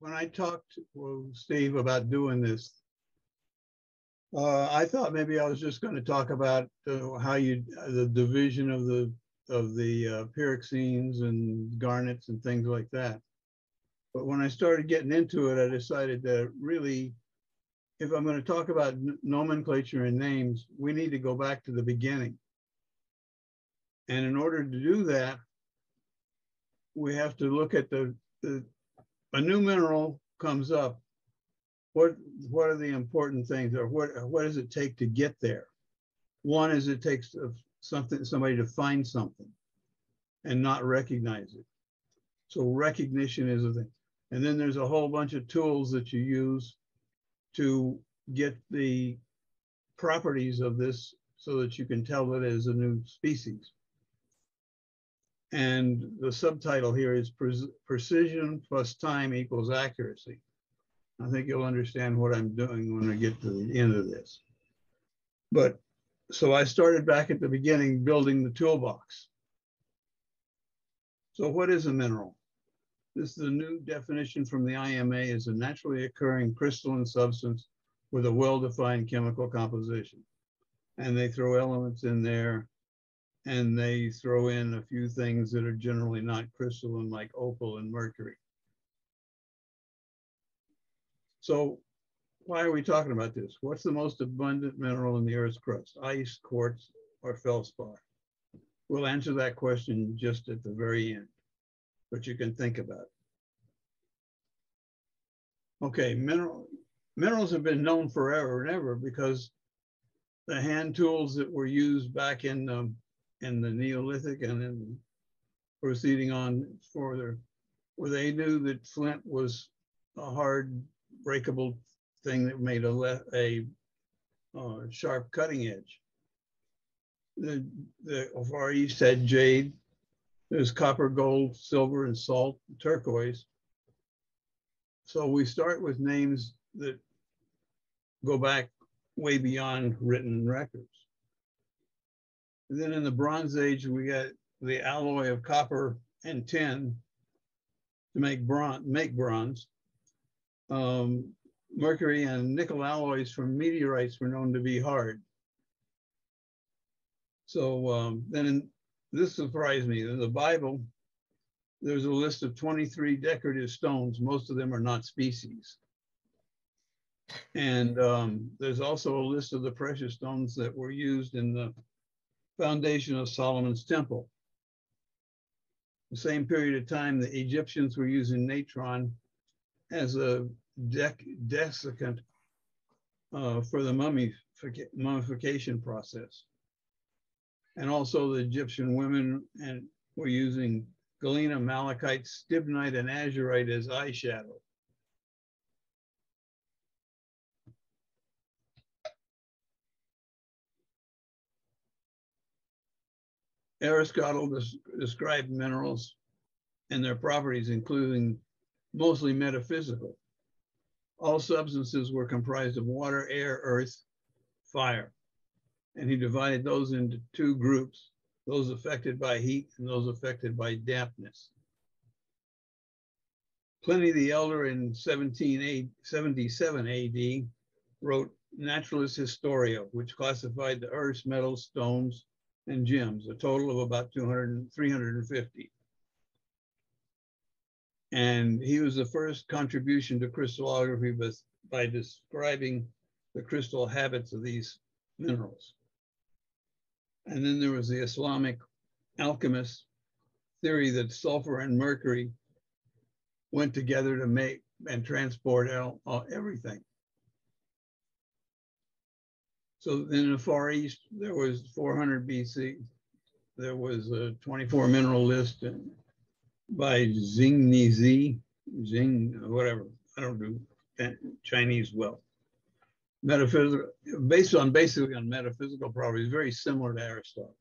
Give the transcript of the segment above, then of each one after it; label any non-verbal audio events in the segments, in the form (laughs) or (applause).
when I talked with Steve about doing this, uh, I thought maybe I was just going to talk about uh, how you the division of the of the uh, pyroxenes and garnets and things like that. But when I started getting into it, I decided that really, if I'm going to talk about nomenclature and names, we need to go back to the beginning. And in order to do that, we have to look at the, the a new mineral comes up. What what are the important things, or what what does it take to get there? One is it takes something somebody to find something, and not recognize it. So recognition is a thing. And then there's a whole bunch of tools that you use to get the properties of this so that you can tell that it is a new species. And the subtitle here is Precision plus Time equals Accuracy. I think you'll understand what I'm doing when I get to the end of this. But so I started back at the beginning building the toolbox. So what is a mineral? This is a new definition from the IMA is a naturally occurring crystalline substance with a well-defined chemical composition. And they throw elements in there and they throw in a few things that are generally not crystalline like opal and mercury. So why are we talking about this? What's the most abundant mineral in the Earth's crust? Ice, quartz, or feldspar? We'll answer that question just at the very end, but you can think about it. Okay, mineral, minerals have been known forever and ever because the hand tools that were used back in um, in the Neolithic and then proceeding on further, where they knew that flint was a hard breakable thing that made a, a uh, sharp cutting edge. The, the Far East had jade. There's copper, gold, silver, and salt, turquoise. So we start with names that go back way beyond written records. Then in the Bronze Age, we got the alloy of copper and tin to make bronze. Make bronze. Um, mercury and nickel alloys from meteorites were known to be hard. So um, then in, this surprised me. In the Bible, there's a list of 23 decorative stones. Most of them are not species. And um, there's also a list of the precious stones that were used in the foundation of Solomon's temple. The same period of time, the Egyptians were using natron as a desiccant uh, for the mummification process. And also the Egyptian women and were using galena, malachite, stibnite, and azurite as eyeshadow. Aristotle described minerals and their properties, including mostly metaphysical. All substances were comprised of water, air, earth, fire. And he divided those into two groups, those affected by heat and those affected by dampness. Pliny the Elder in 1777 AD wrote Naturalis Historia, which classified the earth's metals, stones, and gems, a total of about 200, 350. And he was the first contribution to crystallography by, by describing the crystal habits of these minerals. And then there was the Islamic alchemist theory that sulfur and mercury went together to make and transport uh, everything. So in the Far East, there was 400 BC. There was a 24 mineral list by Xingnizi, Xing, whatever. I don't do Chinese well. Metaphysical, based on basically on metaphysical properties, very similar to Aristotle.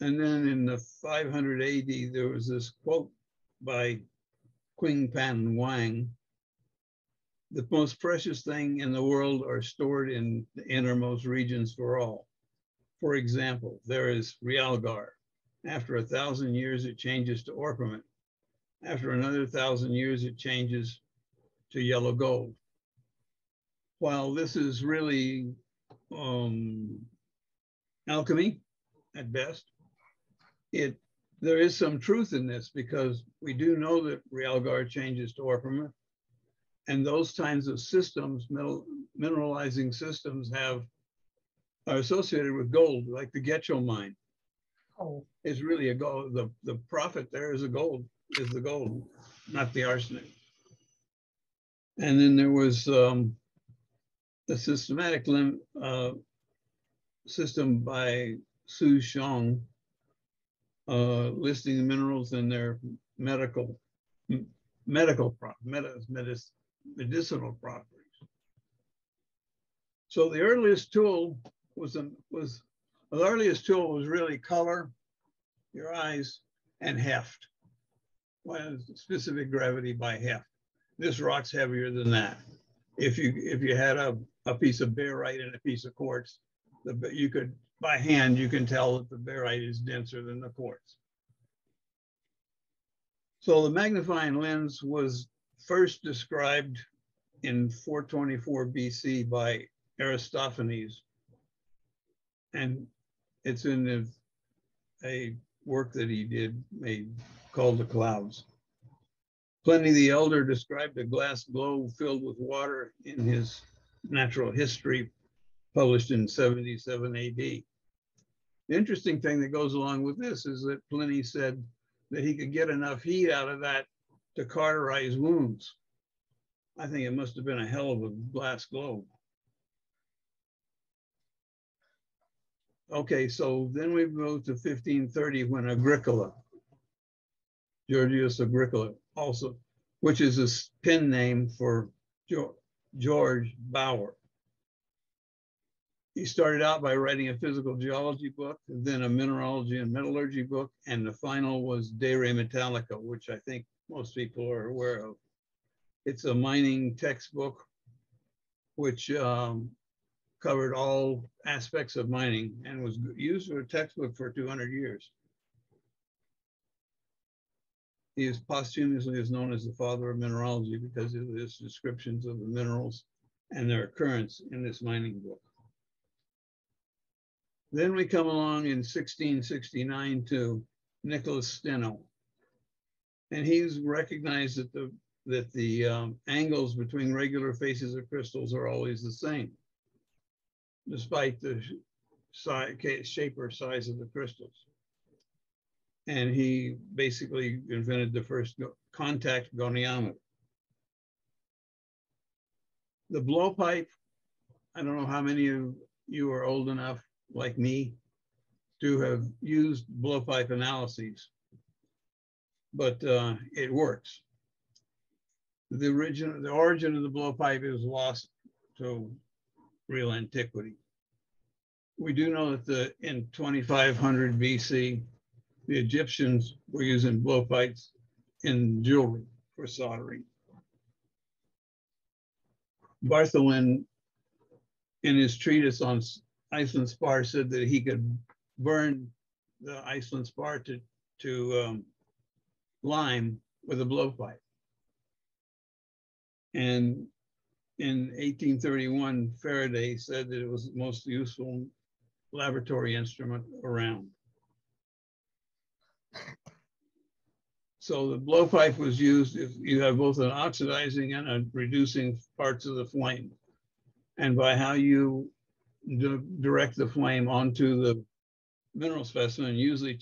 And then in the 500 AD, there was this quote by Qing Pan Wang the most precious thing in the world are stored in the innermost regions for all. For example, there is realgar. After a thousand years, it changes to orpiment. After another thousand years, it changes to yellow gold. While this is really um, alchemy at best, it there is some truth in this because we do know that realgar changes to orpiment, and those kinds of systems, mineral, mineralizing systems, have are associated with gold, like the Getchell mine. Oh, Is really a gold. The the profit there is a gold is the gold, not the arsenic. And then there was um, a systematic lim, uh, system by Su Xiong uh, listing the minerals and their medical medical pro- medi- medis- medicinal properties. So the earliest tool was a, was the earliest tool was really color, your eyes, and heft. Well, specific gravity by heft. This rock's heavier than that. If you if you had a, a piece of barite and a piece of quartz, the you could by hand you can tell that the barite is denser than the quartz. So the magnifying lens was first described in 424 BC by Aristophanes. And it's in the, a work that he did made called The Clouds. Pliny the Elder described a glass globe filled with water in his Natural History, published in 77 AD. The interesting thing that goes along with this is that Pliny said that he could get enough heat out of that to cauterize wounds. I think it must have been a hell of a glass globe. Okay, so then we move to 1530 when Agricola, Georgius Agricola, also, which is a s- pen name for George Bauer. He started out by writing a physical geology book, then a mineralogy and metallurgy book, and the final was De Re Metallica, which I think most people are aware of. It's a mining textbook which um, covered all aspects of mining and was used as a textbook for 200 years. He is posthumously is known as the father of mineralogy because of his descriptions of the minerals and their occurrence in this mining book. Then we come along in 1669 to Nicholas Steno. And he's recognized that the that the um, angles between regular faces of crystals are always the same, despite the size, shape or size of the crystals. And he basically invented the first contact goniometer. The blowpipe, I don't know how many of you are old enough, like me, to have used blowpipe analyses, but uh, it works the origin, the origin of the blowpipe is lost to real antiquity. We do know that the, in 2500 BC, the Egyptians were using blowpipes in jewelry for soldering. Bartholin, in his treatise on Iceland spar, said that he could burn the Iceland spar to, to um, lime with a blowpipe. And in 1831, Faraday said that it was the most useful laboratory instrument around. So the blowpipe was used if you have both an oxidizing and a reducing parts of the flame. And by how you direct the flame onto the mineral specimen, usually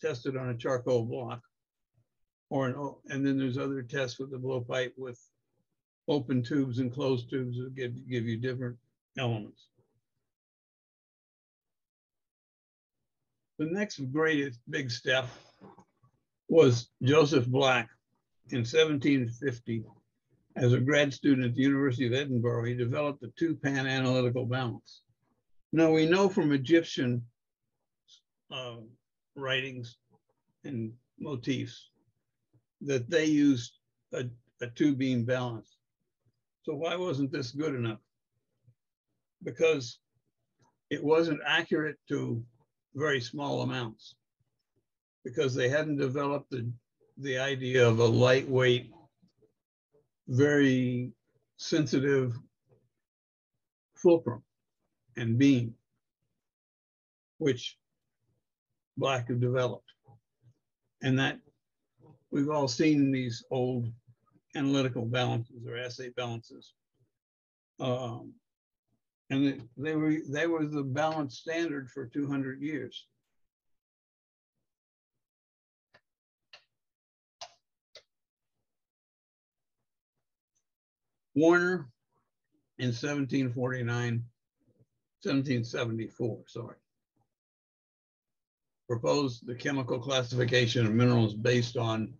tested on a charcoal block. Or an, and then there's other tests with the blowpipe with open tubes and closed tubes that give, give you different elements. The next greatest big step was Joseph Black in 1750. As a grad student at the University of Edinburgh, he developed the two-pan analytical balance. Now we know from Egyptian uh, writings and motifs that they used a, a two-beam balance. So why wasn't this good enough? Because it wasn't accurate to very small amounts. Because they hadn't developed the the idea of a lightweight, very sensitive fulcrum and beam, which Black developed. And that we've all seen these old analytical balances or assay balances. Um, and they- they were, they were the balance standard for two hundred years. Werner in 1749, 1774, sorry. Proposed the chemical classification of minerals based on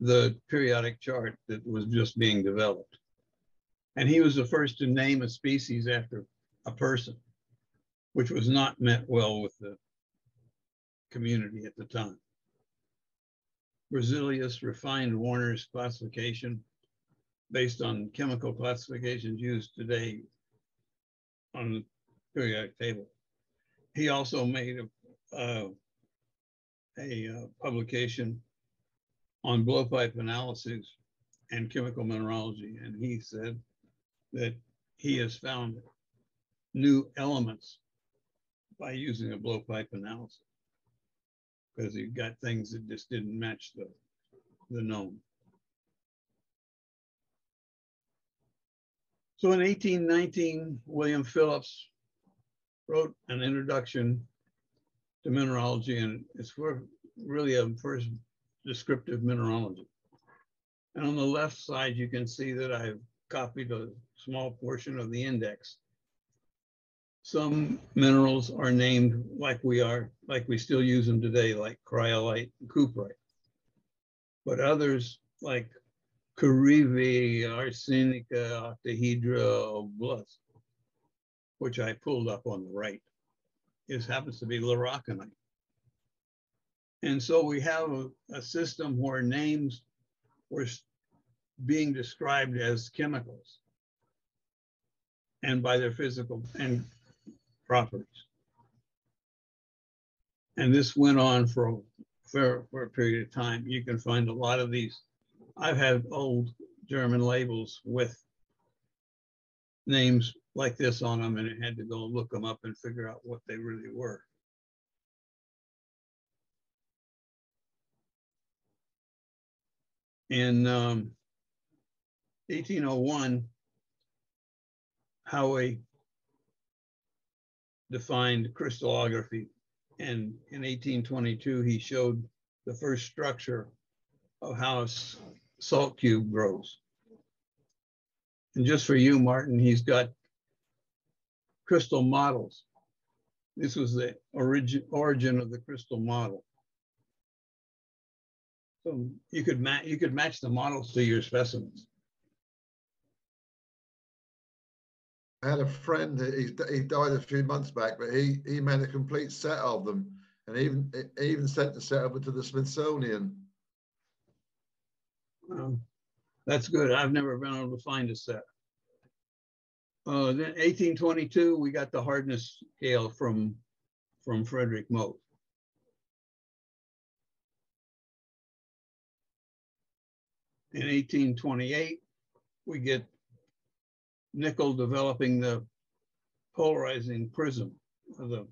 the periodic chart that was just being developed. And he was the first to name a species after a person, which was not met well with the community at the time. Berzelius refined Werner's classification based on chemical classifications used today on the periodic table. He also made a, uh, a uh, publication on blowpipe analysis and chemical mineralogy, and he said that he has found new elements by using a blowpipe analysis because he got things that just didn't match the, the known. So in 1819, William Phillips wrote an introduction to mineralogy, and it's really a first descriptive mineralogy. And on the left side, you can see that I've copied a small portion of the index. Some minerals are named like we are, like we still use them today, like cryolite and cuprite. But others like Carive, Arsenica, Octahedra, Blus, which I pulled up on the right. This happens to be Laracanite. And so we have a, a system where names were being described as chemicals and by their physical and properties. And this went on for, a- for, for a period of time. You can find a lot of these. I've had old German labels with names like this on them and I had to go look them up and figure out what they really were. In um, 1801, Haüy defined crystallography. And in 1822, he showed the first structure of how a salt cube grows. And just for you, Martin, he's got crystal models. This was the origin, origin of the crystal model. So you could ma, you could match the models to your specimens. I had a friend, he, he died a few months back, but he, he made a complete set of them and even, even sent the set over to the Smithsonian. Um, That's good. I've never been able to find a set. Uh, then eighteen twenty-two, we got the hardness scale from, from Frederick Mohs. In eighteen twenty-eight, we get Nicol developing the polarizing prism, the,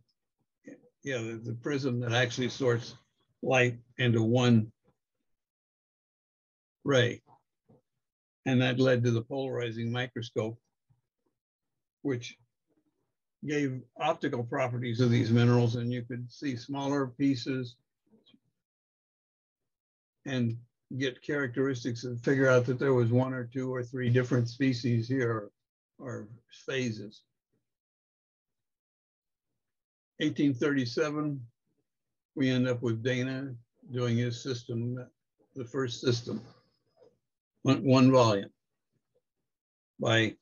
yeah, the, the prism that actually sorts light into one ray. And that led to the polarizing microscope, which gave optical properties of these minerals and you could see smaller pieces and get characteristics and figure out that there was one or two or three different species here or phases. 1837, we end up with Dana doing his system, the first system one, volume. By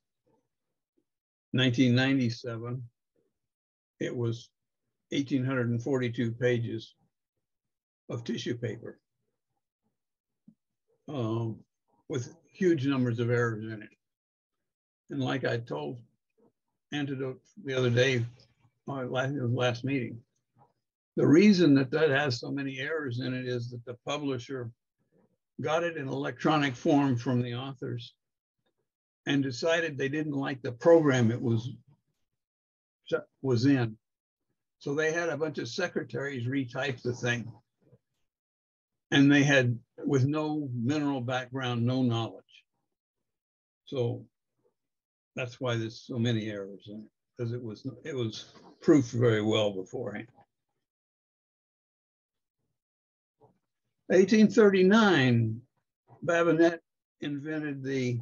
1997, it was 1,842 pages of tissue paper um, with huge numbers of errors in it. And like I told Antidote the other day, or last, last meeting, The reason that that has so many errors in it is that the publisher got it in electronic form from the authors and decided they didn't like the program it was was in. So they had a bunch of secretaries retype the thing. And they had, with no mineral background, no knowledge. So that's why there's so many errors in it, because it was, it was proofed very well beforehand. 1839, Babinet invented the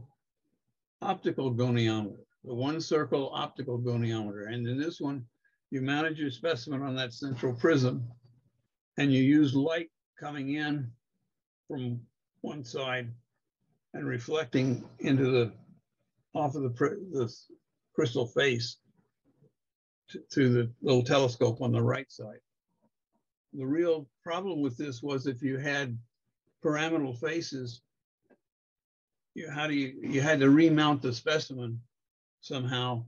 optical goniometer, the one circle optical goniometer. And in this one, you mounted your specimen on that central prism and you use light coming in from one side and reflecting into the off of the, the crystal face through the little telescope on the right side. The real problem with this was if you had pyramidal faces, you, how do you, you had to remount the specimen somehow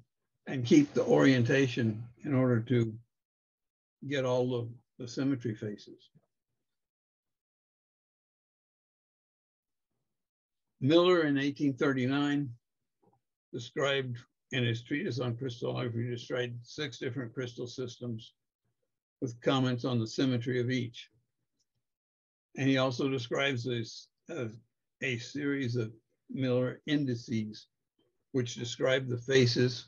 and keep the orientation in order to get all the, the symmetry faces. Miller in 1839 described in his treatise on crystallography, described six different crystal systems with comments on the symmetry of each. And he also describes as a series of Miller indices, which describe the faces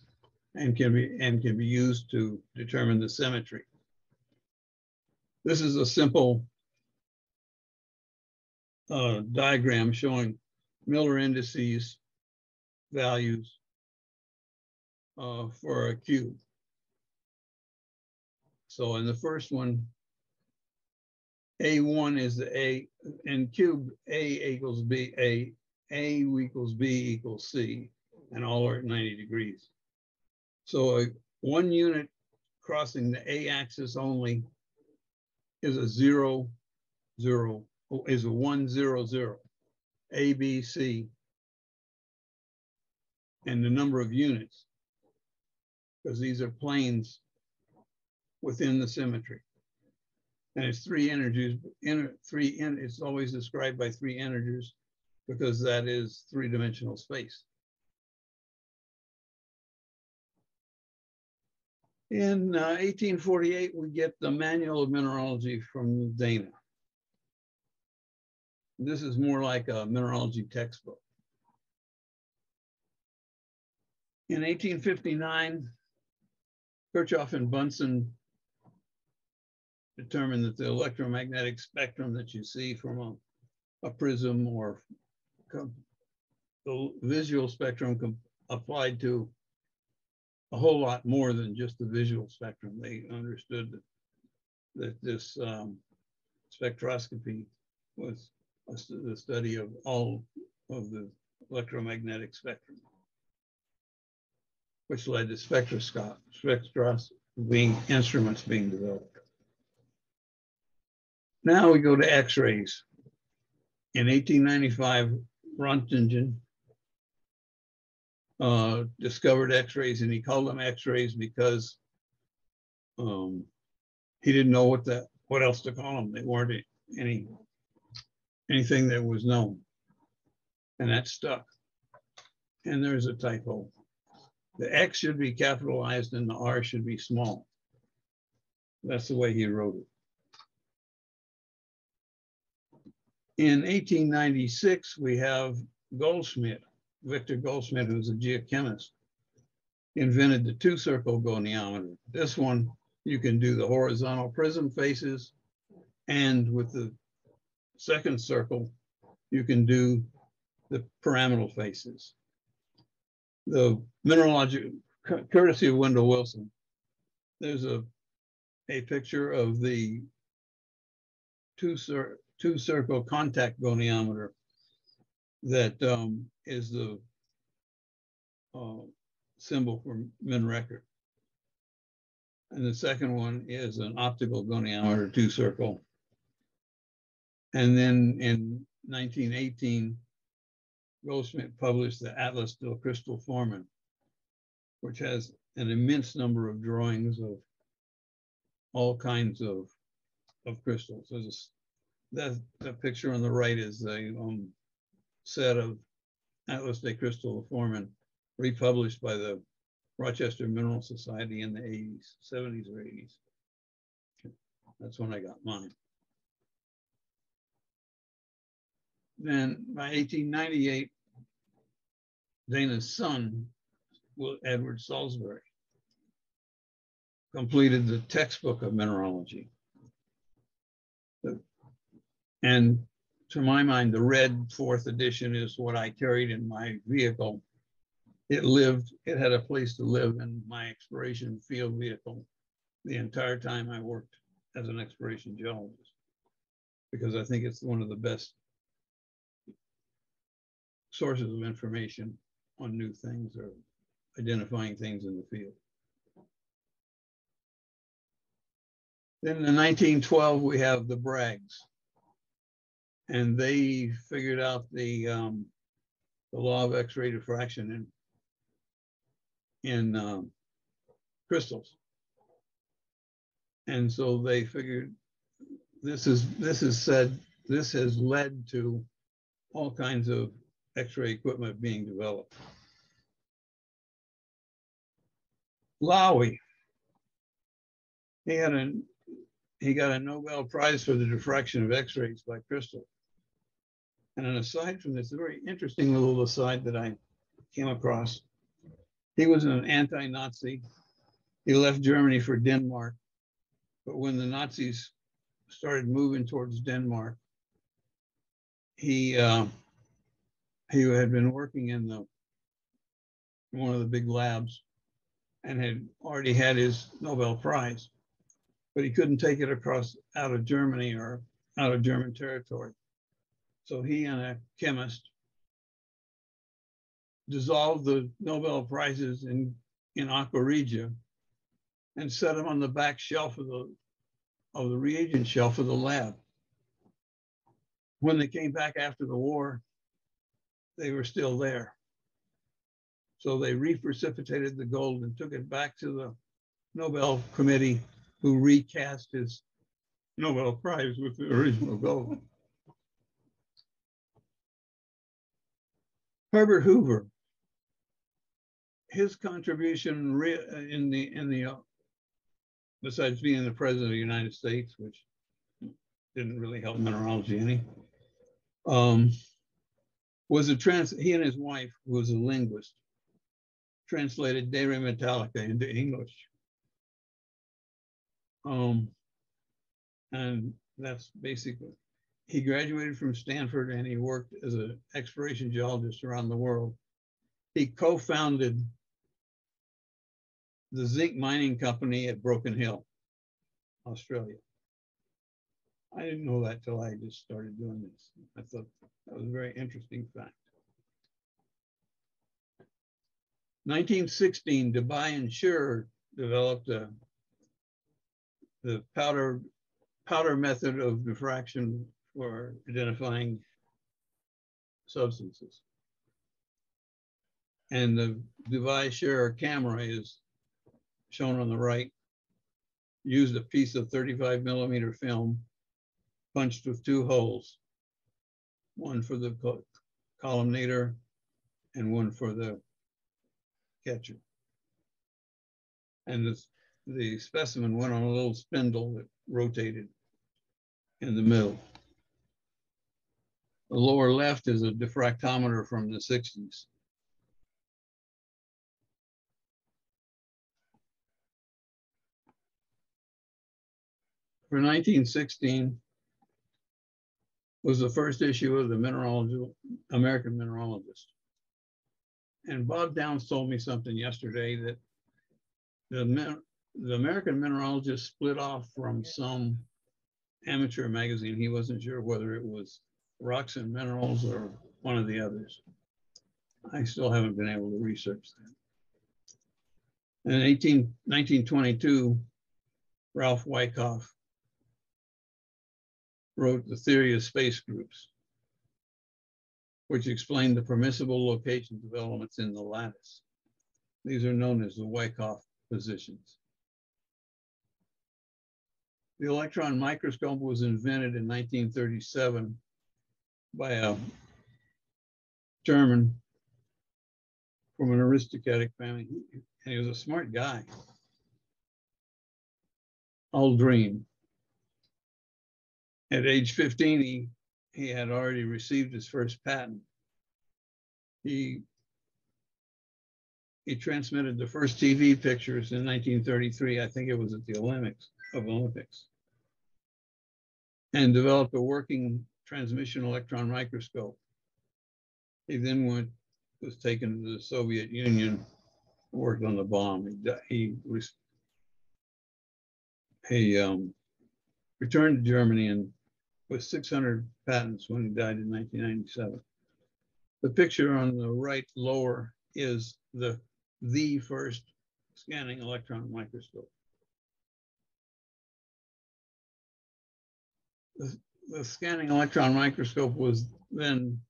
and can be and can be used to determine the symmetry. This is a simple uh, diagram showing Miller indices values uh, for a cube. So in the first one, A1 is the A, in cube, A equals B, A, A equals B equals C, and all are at 90 degrees. So a one unit crossing the A axis only is a zero, zero, is a one, zero, zero, A, B, C, and the number of units, because these are planes within the symmetry. And it's three energies, three, it's always described by three integers because that is three-dimensional space. In uh, 1848, we get the Manual of Mineralogy from Dana. This is more like a mineralogy textbook. In 1859, Kirchhoff and Bunsen determined that the electromagnetic spectrum that you see from a, a prism or the visual spectrum applied to a whole lot more than just the visual spectrum. They understood that, that this um, spectroscopy was the study of all of the electromagnetic spectrum, which led to spectroscopy, spectroscopy being instruments being developed. Now we go to X-rays. In 1895, Röntgen uh, discovered X-rays, and he called them X-rays because um, he didn't know what that what else to call them. They weren't any anything that was known, and that stuck. And there's a typo. The X should be capitalized and the R should be small. That's the way he wrote it. In 1896, we have Goldschmidt, Victor Goldschmidt, who's a geochemist, invented the two circle goniometer. This one, you can do the horizontal prism faces and with the second circle, you can do the pyramidal faces. The mineralogic, courtesy of Wendell Wilson, there's a, a picture of the two, cir two circle contact goniometer that um, is the uh, symbol for min record. And the second one is an optical goniometer two circle. And then in 1918, Goldschmidt published the Atlas del Crystal Formen, which has an immense number of drawings of all kinds of of crystals. There's a that, that picture on the right is a um, set of Atlas de Crystal Crystalliforme republished by the Rochester Mineral Society in the 80s, 70s or 80s. That's when I got mine. Then by 1898, Dana's son, Edward Salisbury, completed the textbook of mineralogy. And to my mind, the red fourth edition is what I carried in my vehicle. It lived, it had a place to live in my exploration field vehicle the entire time I worked as an exploration geologist. Because I think it's one of the best sources of information on new things or identifying things in the field. Then in 1912, we have the Braggs. And they figured out the, um, the law of X-ray diffraction in, in, um, crystals. And so they figured, this is, this is said, this has led to all kinds of X-ray equipment being developed. Laue. He had a, he got a Nobel Prize for the diffraction of X-rays by crystal. And then aside from this, a very interesting little aside that I came across. He was an anti-Nazi. He left Germany for Denmark. But when the Nazis started moving towards Denmark, he uh, he had been working in the one of the big labs and had already had his Nobel Prize, but he couldn't take it across out of Germany or out of German territory. So he and a chemist dissolved the Nobel Prizes in, in Aqua Regia and set them on the back shelf of the, of the reagent shelf of the lab. When they came back after the war, they were still there. So they reprecipitated the gold and took it back to the Nobel Committee, who recast his Nobel Prize with the original gold. Herbert Hoover, his contribution in the in the uh, besides being the president of the United States, which didn't really help mineralogy any, um, was a trans. He and his wife, who was a linguist, translated De Re Metallica into English. Um, and that's basically, he graduated from Stanford and he worked as an exploration geologist around the world. He co-founded the zinc mining company at Broken Hill, Australia. I didn't know that till I just started doing this. I thought that was a very interesting fact. 1916, Debye and Scherrer developed a, the powder powder method of diffraction for identifying substances. And the Debye Scherrer camera is shown on the right. Used a piece of 35 millimeter film punched with two holes, one for the co- collimator and one for the catcher. And this, the specimen went on a little spindle that rotated in the middle. The lower left is a diffractometer from the 60s. For 1916 was the first issue of the mineralogy, American Mineralogist. And Bob Downs told me something yesterday that the, the American Mineralogist split off from some amateur magazine. He wasn't sure whether it was Rocks and Minerals or one of the others. I still haven't been able to research that. In 18, 1922, Ralph Wyckoff wrote The Theory of Space Groups, which explained the permissible location of elements in the lattice. These are known as the Wyckoff positions. the electron microscope was invented in 1937 by a German from an aristocratic family. And he was a smart guy. Ardenne. At age 15, he, he had already received his first patent. He he transmitted the first TV pictures in 1933. I think it was at the Olympics of Olympics, and developed a working transmission electron microscope. He then went was taken to the Soviet Union, worked on the bomb. He he was he um, returned to Germany and with 600 patents when he died in 1997. The picture on the right lower is the the first scanning electron microscope. The, the scanning electron microscope was then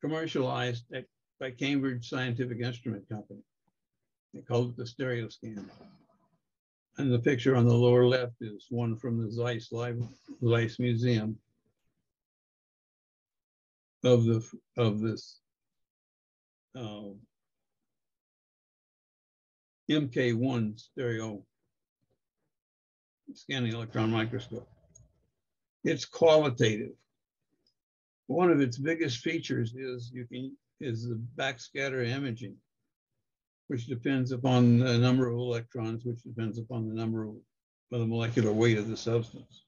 commercialized at, by Cambridge Scientific Instrument Company. They called it the stereo scan. And the picture on the lower left is one from the Zeiss Live, Zeiss Museum of the, of this uh, MK1 stereo scanning electron microscope. It's qualitative. One of its biggest features is you can is the backscatter imaging, which depends upon the number of electrons, which depends upon the number of, the molecular weight of the substance.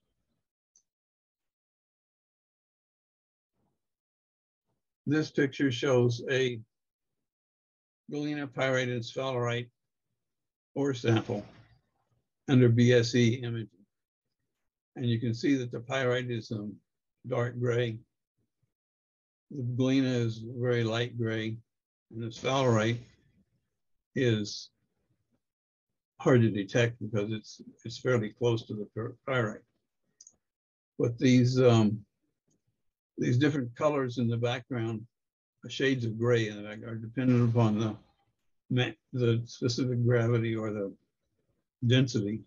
This picture shows a galena pyrite and sphalerite ore sample under BSE imaging. And you can see that the pyrite is um, dark gray. The galena is very light gray, and the sphalerite is hard to detect because it's it's fairly close to the pyrite. But these um, these different colors in the background, uh, shades of gray in the back, are dependent upon the the specific gravity or the density.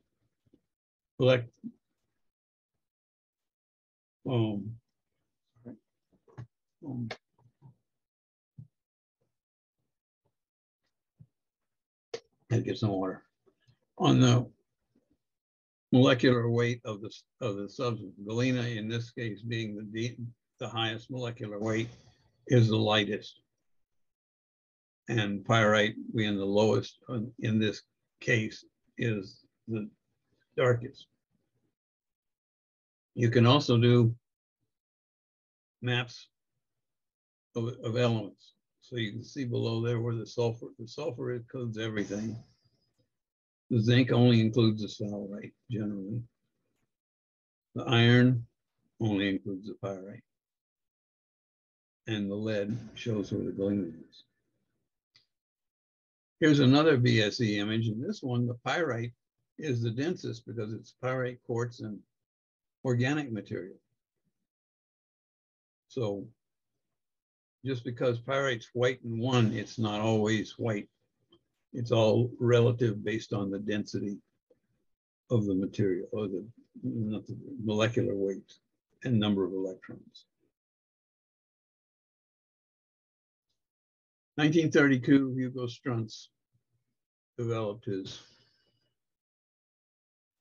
Um. um, And get some water. On the molecular weight of the, of the substance, galena in this case being the, the highest molecular weight is the lightest and pyrite being the lowest in this case is the darkest. You can also do maps of, of elements. So you can see below there where the sulfur, the sulfur includes everything. The zinc only includes the sphalerite generally. The iron only includes the pyrite. And the lead shows where the galena is. Here's another BSE image, and this one, the pyrite, is the densest because it's pyrite, quartz, and organic material. So just because pyrite's white in one, it's not always white. It's all relative based on the density of the material or the, not the molecular weight and number of electrons. 1932, Hugo Strunz developed his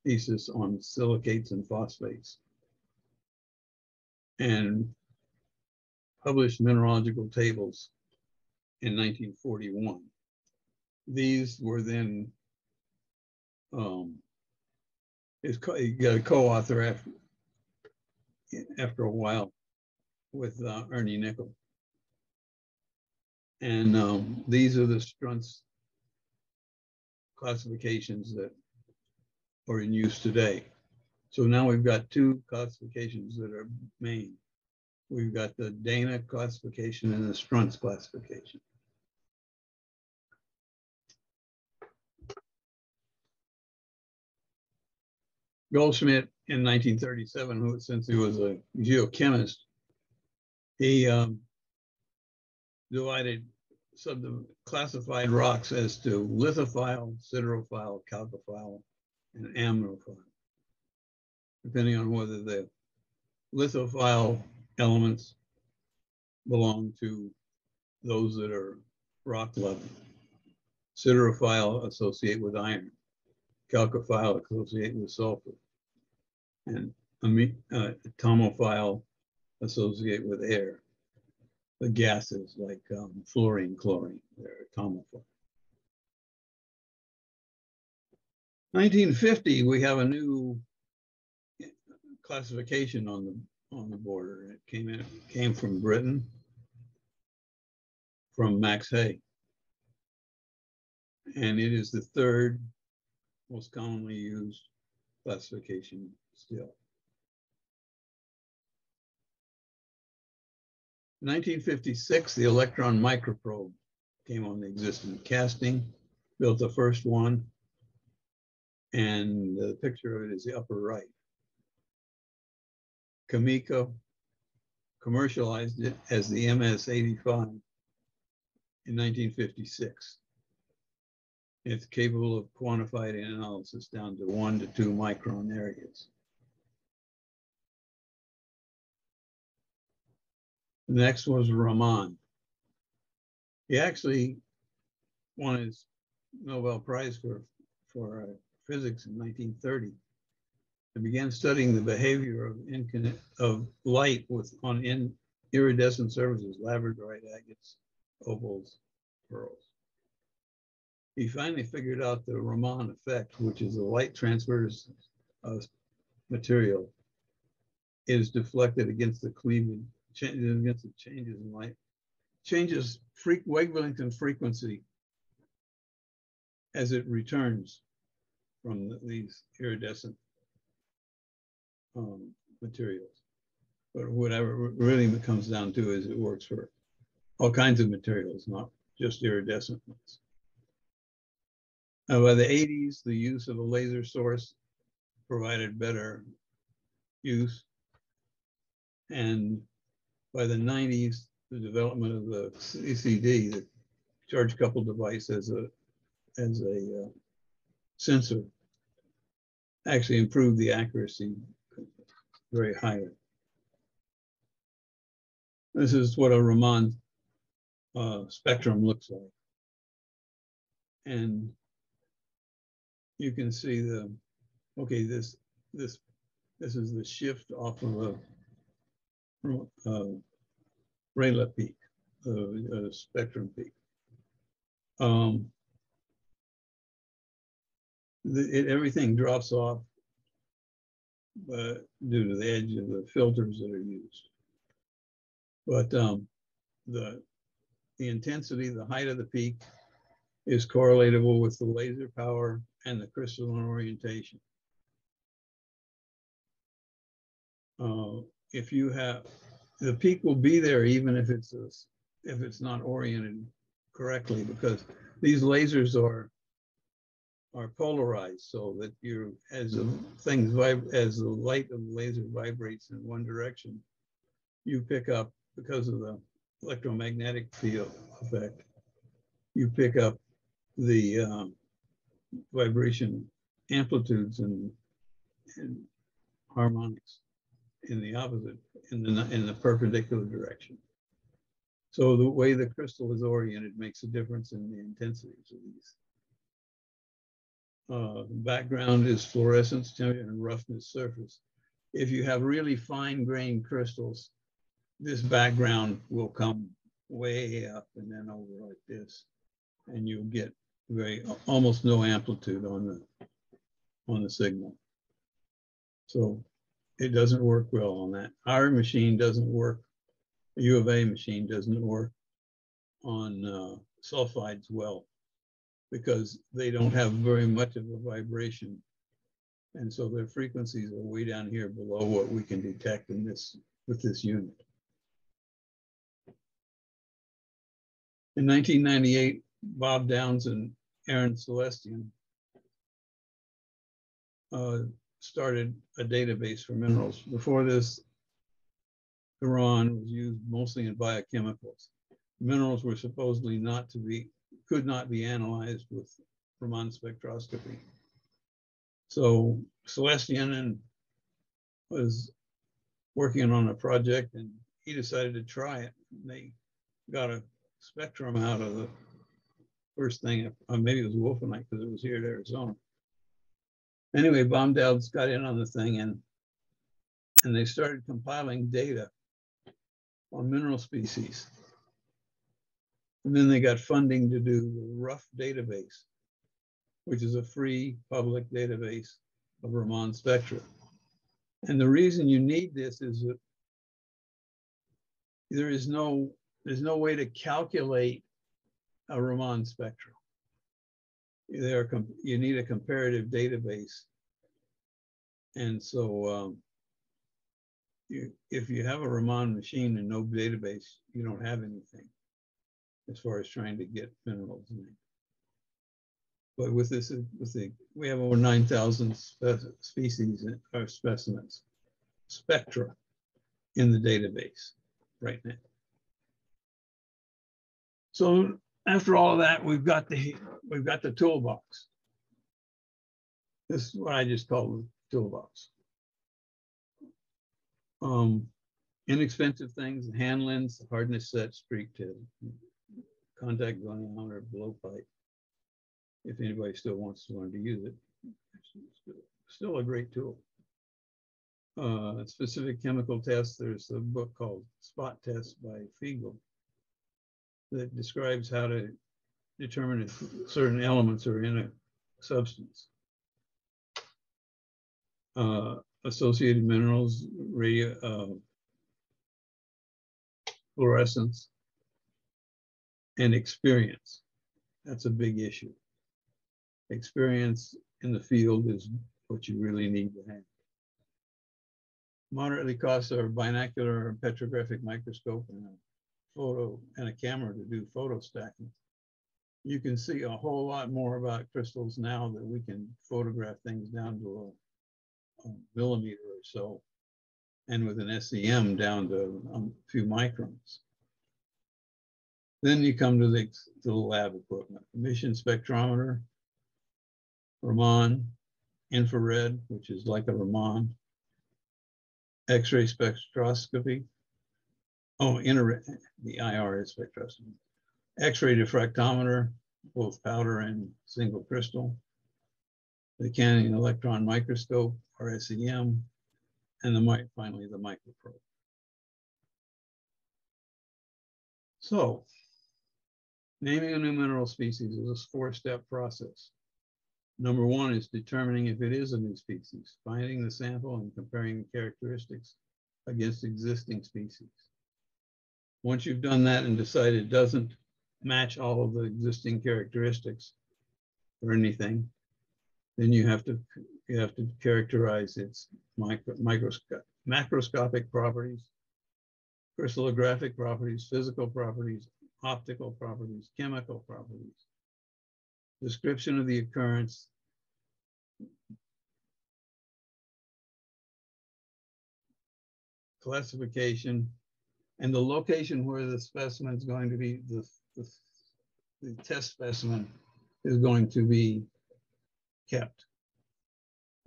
thesis on silicates and phosphates and published mineralogical tables in 1941. These were then um, got a co-author after after a while with uh, Ernie Nickel. And um, these are the Strunz classifications that are in use today. So now we've got two classifications that are main. We've got the Dana classification and the Strunz classification. Goldschmidt in 1937, who since he was a geochemist, he um, divided sub classified rocks as to lithophile, siderophile, chalcophile, and atmophile. depending on whether the lithophile elements belong to those that are rock level. Siderophile associate with iron, chalcophile associate with sulfur, and ame- uh, atmophile associate with air. The gases like um, fluorine, chlorine, they're atmophile. 1950, we have a new classification on the on the border. It came in came from Britain, from Max Hey, and it is the third most commonly used classification still. 1956, the electron microprobe came on the existing Castaing, built the first one, and the picture of it is the upper right. Cameca commercialized it as the MS-85 in 1956. It's capable of quantified analysis down to one to two micron areas. Next was Raman. He actually won his Nobel Prize for, for uh, physics in 1930 and began studying the behavior of, of light with on in iridescent surfaces, labradorite agates, opals, pearls. He finally figured out the Raman effect, which is the light transfers of material is deflected against the cleavage, changes against the changes in light, changes freak wavelength and frequency as it returns from the- these iridescent um, materials. But whatever really comes down to is it works for all kinds of materials, not just iridescent ones. Now, by the 80s, the use of a laser source provided better use. And by the 90s, the development of the CCD, the charge coupled device as a as a uh, sensor, actually improved the accuracy very highly. This is what a Raman uh, spectrum looks like. And you can see the, okay, this, this, this is the shift off of a uh, Rayleigh peak, uh, spectrum peak. Um, the, it, everything drops off uh, due to the edge of the filters that are used. But um, the, the intensity, the height of the peak is correlatable with the laser power and the crystalline orientation. Uh, if you have, the peak will be there even if it's a, if it's not oriented correctly because these lasers are are polarized so that you as the things vib as the light of the laser vibrates in one direction you pick up because of the electromagnetic field effect you pick up the um, vibration amplitudes and, and harmonics in the opposite in the in the perpendicular direction. So the way the crystal is oriented makes a difference in the intensities of these uh, background is fluorescence temperature and roughness surface. If you have really fine grained crystals, this background will come way up and then over like this. And you'll get very, almost no amplitude on the, on the signal. So it doesn't work well on that. Our machine doesn't work. U of A machine doesn't work on uh, sulfides well because they don't have very much of a vibration. And so their frequencies are way down here below what we can detect in this with this unit. In 1998, Bob Downs and Aaron Celestian uh, started a database for minerals. Before this, Iran was used mostly in biochemicals. Minerals were supposedly not to be could not be analyzed with Raman spectroscopy. So Celestian was working on a project and he decided to try it. And They got a spectrum out of the first thing, uh, maybe it was Wulfenite because it was here in Arizona. Anyway, Bob Downs got in on the thing and and they started compiling data on mineral species. And then they got funding to do the RRUFF database, which is a free public database of Raman spectra. And the reason you need this is that there is no, there's no way to calculate a Raman spectrum. There, you need a comparative database. And so, um, you, if you have a Raman machine and no database, you don't have anything as far as trying to get minerals. in. But with this, with the, we have over nine thousand species or specimens, spectra in the database right now. So after all of that, we've got the, we've got the toolbox. This is what I just call the toolbox. Um, inexpensive things, hand lens, hardness set, streak tip, contact goniometer, blowpipe. If anybody still wants to learn to use it, still a great tool. Uh, specific chemical tests, there's a book called Spot Test by Feigl that describes how to determine if certain elements are in a substance. Uh, associated minerals, radio, uh, fluorescence, and experience. That's a big issue. Experience in the field is what you really need to have. Moderately cost are binocular and petrographic microscope and a photo and a camera to do photo stacking. You can see a whole lot more about crystals now that we can photograph things down to a, a millimeter or so. And with an SEM down to a few microns. Then you come to the, to the lab equipment, emission spectrometer, Raman, infrared, which is like a Raman, X-ray spectroscopy. Oh, inter, the IR is spectroscopy. X-ray diffractometer, both powder and single crystal. The scanning electron microscope, or SEM, and the finally the microprobe. So, naming a new mineral species is a four-step process. Number one is determining if it is a new species, finding the sample and comparing the characteristics against existing species. Once you've done that and decided it doesn't match all of the existing characteristics or anything, then you have to you have to characterize its micro, microscope, macroscopic properties, crystallographic properties, physical properties, optical properties, chemical properties, description of the occurrence, classification, and the location where the specimen is going to be, the, the, the test specimen is going to be kept,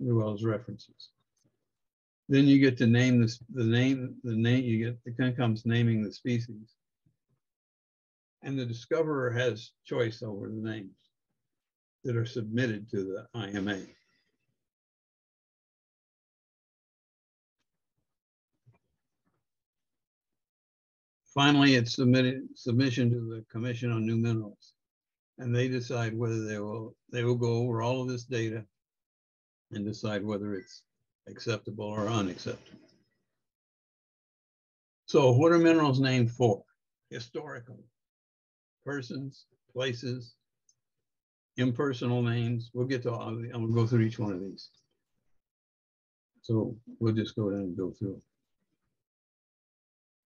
as well as references. Then you get to name this, the name, the name, you get, then comes naming the species. And the discoverer has choice over the names that are submitted to the IMA. Finally, it's submitted, submission to the Commission on New Minerals. And they decide whether they will, they will go over all of this data and decide whether it's acceptable or unacceptable. So what are minerals named for? Historical, persons, places, impersonal names. We'll get to, all I'm gonna go through each one of these. So we'll just go down and go through.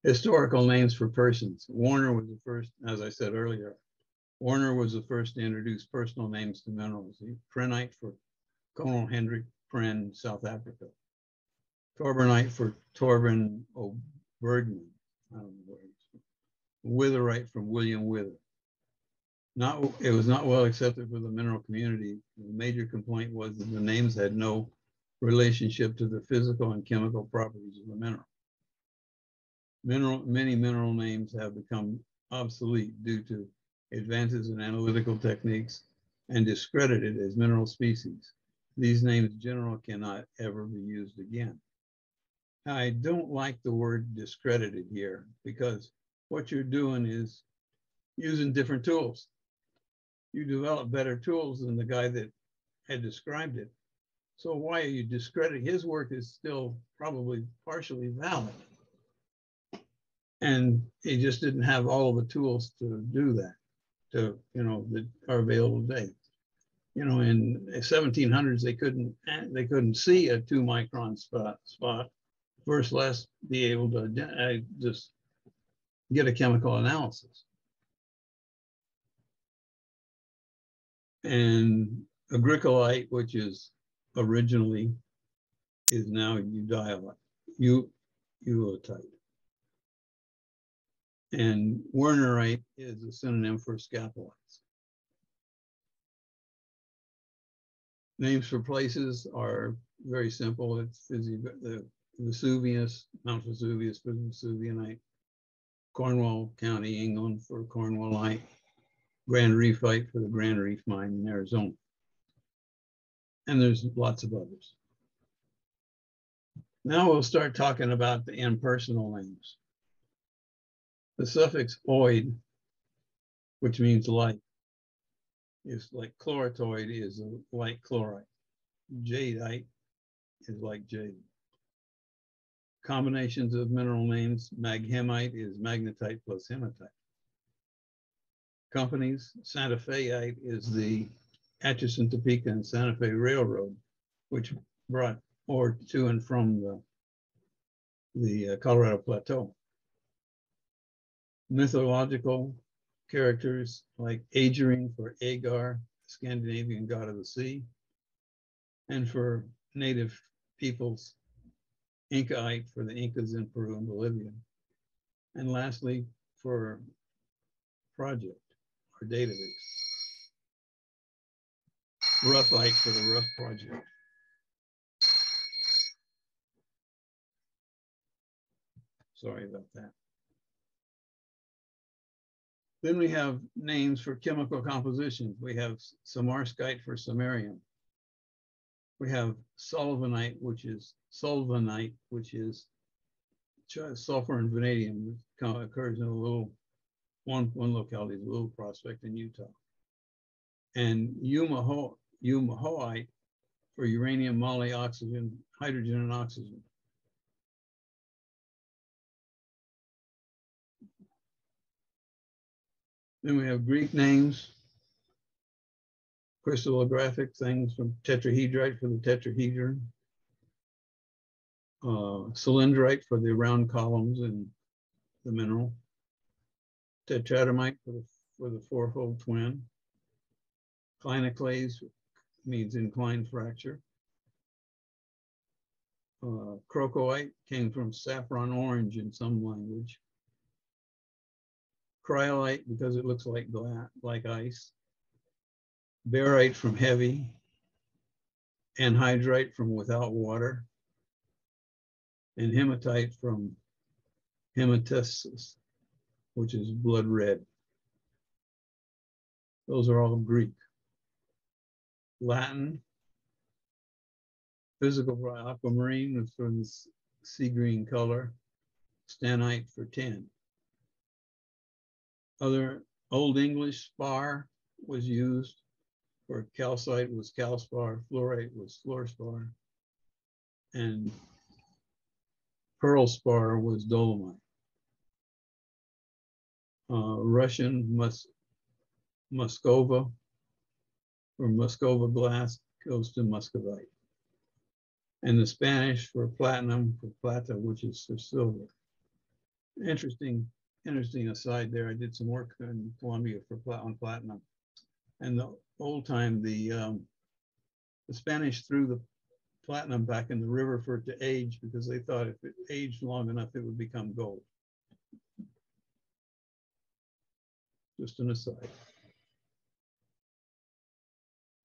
Historical names for persons. Werner was the first, as I said earlier, Werner was the first to introduce personal names to minerals. Prehnite for Colonel Hendrik Prehn, South Africa. Torbernite for Torbern O'Bergman. Witherite from William Wither. Not, it was not well accepted for the mineral community. The major complaint was that the names had no relationship to the physical and chemical properties of the mineral. Mineral, many mineral names have become obsolete due to advances in analytical techniques and discredited as mineral species. These names generally cannot ever be used again. I don't like the word discredited here because what you're doing is using different tools. You develop better tools than the guy that had described it. So why are you discrediting? His work is still probably partially valid. And he just didn't have all of the tools to do that, to, you know, that are available today. You know, in the 1700s, they couldn't, they couldn't see a two micron spot, spot, first less be able to uh, just get a chemical analysis. And agricolite, which is originally, is now eudialyte, u, uotite. And wernerite is a synonym for scapolites. Names for places are very simple. It's the Vesuvius, Mount Vesuvius for Vesuvianite. Cornwall County, England for Cornwallite. Grand Reefite for the Grand Reef Mine in Arizona. And there's lots of others. Now we'll start talking about the impersonal names. The suffix oid, which means light, is like chloritoid is like chlorite. Jadeite is like jade. Combinations of mineral names, maghemite is magnetite plus hematite. Companies, Santa Feite is the Atchison, Topeka and Santa Fe Railroad, which brought ore to and from the, the uh, Colorado Plateau. Mythological characters like Aegirine for Aegir, Scandinavian god of the sea, and for native peoples, Incaite for the Incas in Peru and Bolivia. And lastly, for project or database. Rruffite for the RRUFF project. Sorry about that. Then we have names for chemical compositions. We have samarskite for samarium. We have sulfonite, which is sulfonite, which is sulfur and vanadium, which occurs in a little, one, one locality, is little prospect in Utah. And umaho, umohoite for uranium, moly, oxygen, hydrogen, and oxygen. Then we have Greek names, crystallographic things from tetrahedrite for the tetrahedron, uh, cylindrite for the round columns in the mineral, tetratomite for the, for the fourfold twin, clinoclase means inclined fracture. Uh, crocoite came from saffron orange in some language cryolite because it looks like like ice. Barite from heavy. Anhydrite from without water. And hematite from hematesis, which is blood red. Those are all Greek. Latin. Physical for aquamarine was from this sea green color. Stannite for tin. Other Old English spar was used for calcite was calspar, fluorite was fluorspar, and pearl spar was dolomite. Uh, Russian mus Muskova or Muskova glass goes to muscovite. And the Spanish for platinum for plata, which is for silver. Interesting interesting aside there, I did some work in Colombia for plat on platinum. And the old time, the um, the Spanish threw the platinum back in the river for it to age because they thought if it aged long enough, it would become gold. Just an aside.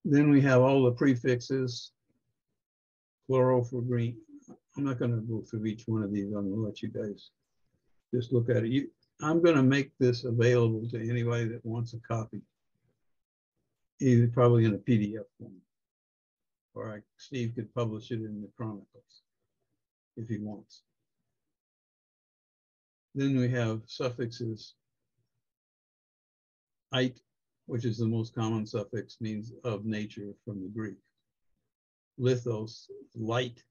Then we have all the prefixes. Plural for green. I'm not gonna go through each one of these. I'm gonna let you guys just look at it. You, I'm gonna make this available to anybody that wants a copy. Either probably in a PDF form. Or I, Steve could publish it in the Chronicles if he wants. Then we have suffixes. Ite, which is the most common suffix, means of nature from the Greek. Lithos, light.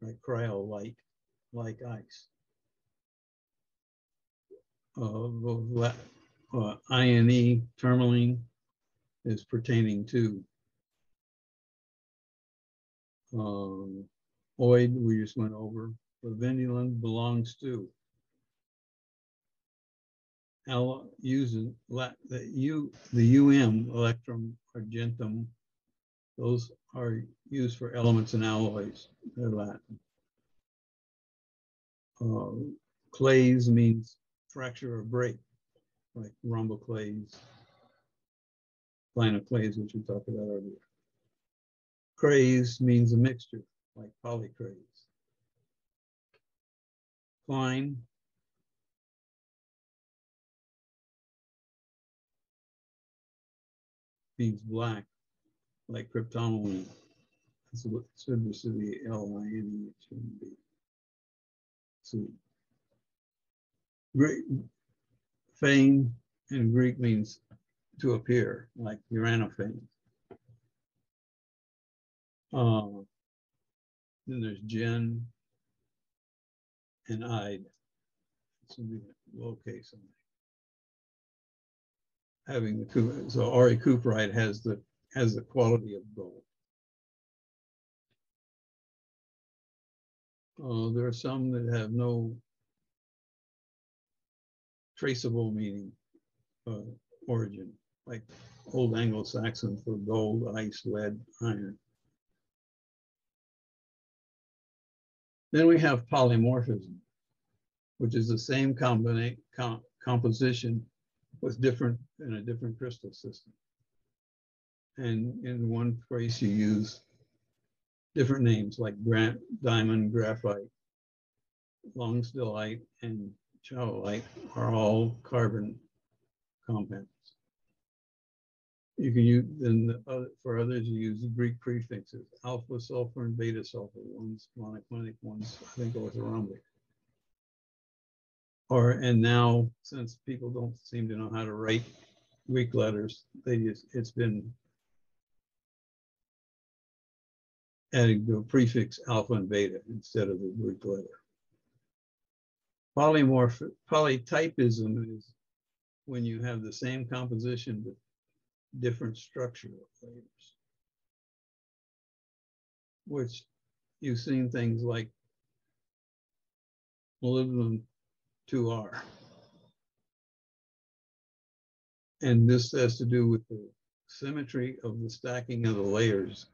Right, cryolite, like ice. Uh, uh, INE, tourmaline, is pertaining to. Um, oid, we just went over, Lavendulin belongs to. Using, the U, the UM, electrum argentum, those are used for elements and alloys, they're Latin. Uh, clays means fracture or break, like rhomboclase, clays, which we talked about earlier. Craze means a mixture, like polycrase. Klein. Means black, like cryptonomy. That's what should be should be L I N E, it shouldn't be. So. Greek, fame in Greek means to appear, like Uranophane. Uh, then there's Jen and Ide. This would be lowercase it. Having the so Ari Cooperite has the has the quality of gold. Uh, there are some that have no traceable meaning, uh, origin, like Old Anglo-Saxon for gold, ice, lead, iron. Then we have polymorphism, which is the same combination com composition with different in a different crystal system. And in one place you use different names like grant, diamond, graphite, lonsdaleite, and chaoite are all carbon compounds. You can use, then the other, for others, you use the Greek prefixes, alpha sulfur and beta sulfur, one's monoclinic, one's, I think, orthorhombic. Or, and now, since people don't seem to know how to write Greek letters, they just, it's been adding the prefix alpha and beta instead of the Greek letter. Polymorph, polytypism is when you have the same composition but different structural layers. Which you've seen things like molybdenum 2R. And this has to do with the symmetry of the stacking of the layers.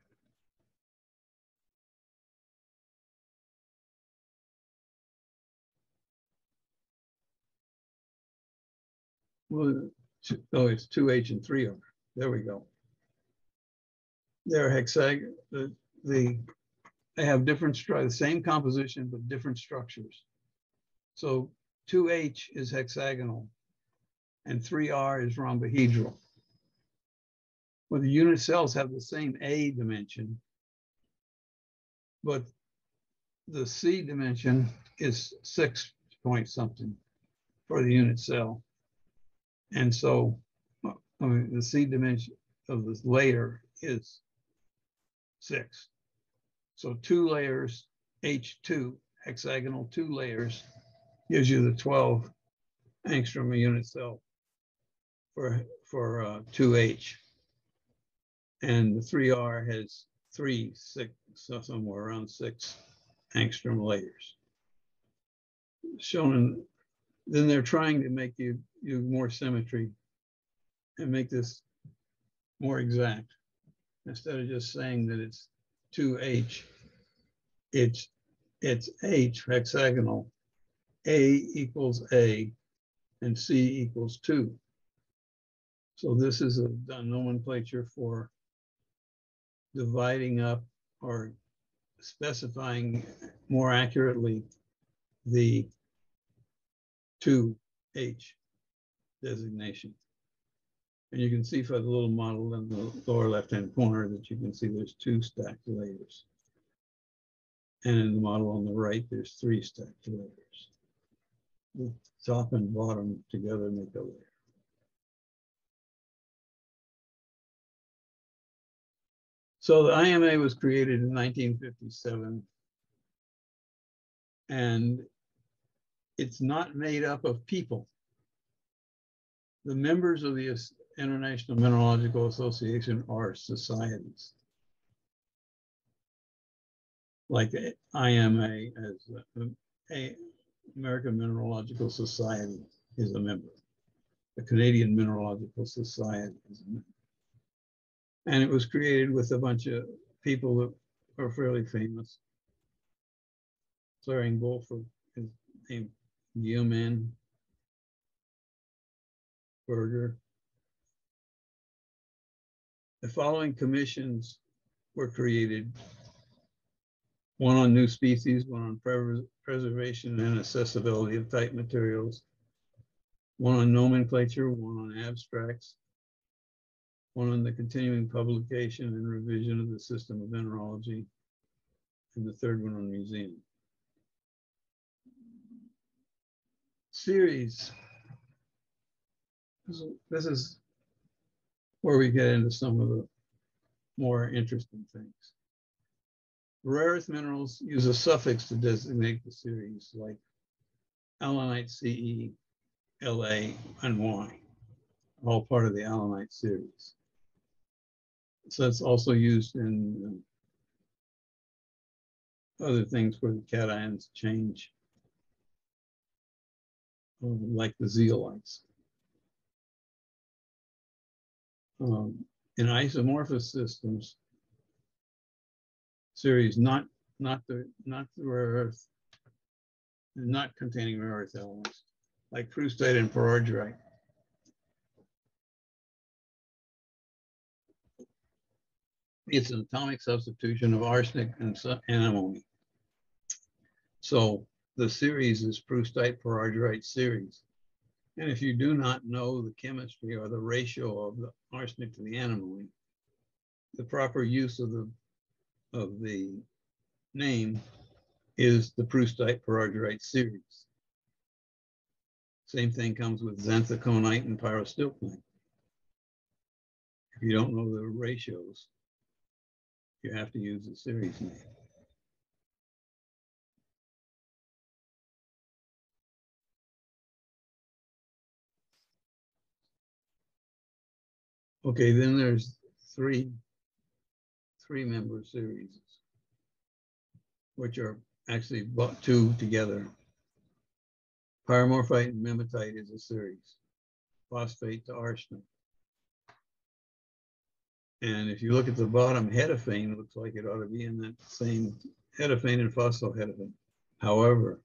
Well, two- oh, it's two H and three R. There we go. They're hexagonal. the, the, they have different the same composition, but different structures. So two H is hexagonal and three R is rhombohedral. Well, the unit cells have the same A dimension, but the C dimension is six point something for the unit cell. And so, uh, I mean, the C dimension of this layer is six. So two layers, H2, hexagonal two layers, gives you the 12 angstrom a unit cell for, for uh, 2H. And the 3R has three, six, so somewhere around six angstrom layers. Shown in, then they're trying to make you, you more symmetry and make this more exact. Instead of just saying that it's 2H, it's, it's H hexagonal, A equals A, and C equals 2. So this is a a nomenclature for dividing up or specifying more accurately the two H designation. And you can see for the little model in the lower left-hand corner that you can see there's two stacked layers. And in the model on the right, there's three stacked layers. The top and bottom together make a layer. So the IMA was created in 1957. And it's not made up of people. The members of the International Mineralogical Association are societies. Like IMA as uh, a- a American Mineralogical Society is a member. The Canadian Mineralogical Society is a member. And it was created with a bunch of people that are fairly famous. Claring Wolford is named Newman. Berger. The following commissions were created. One on new species, one on preservation and accessibility of type materials. One on nomenclature, one on abstracts. One on the continuing publication and revision of the system of mineralogy. And the third one on museum. Series. This is- This is where we get into some of the more interesting things. Rare earth minerals use a suffix to designate the series like allanite CE, LA, and Y, all part of the allanite series. So it's also used in um, other things where the cations change, um, like the zeolites. Um, in isomorphous systems, series not not the not the rare earth, not containing rare earth elements, like proustite and pyrargyrite. It's an atomic substitution of arsenic and antimony. So the series is proustite pyrargyrite series. And if you do not know the chemistry or the ratio of the arsenic to the antimony, the proper use of the of the name is the proustite pyrargyrite series. Same thing comes with xanthoconite and pyrostilpnite. If you don't know the ratios, you have to use the series name. Okay, then there's three, three member series, which are actually two together. Pyromorphite and mimetite is a series, phosphate to arsenic. And if you look at the bottom, hedyphane it looks like it ought to be in that same hedyphane and phosphohedyphane. However,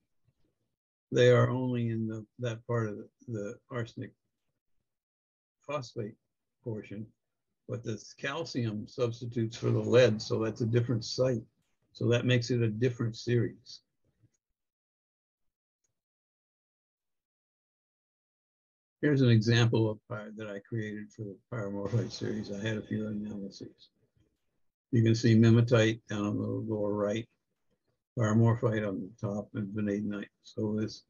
they are only in the, that part of the, the arsenic phosphate portion, but this calcium substitutes for the lead, so that's a different site. So that makes it a different series. Here's an example of pyr that I created for the pyromorphite series. I had a few analyses. You can see mimetite down on the lower right, pyromorphite on the top, and vanadinite. So this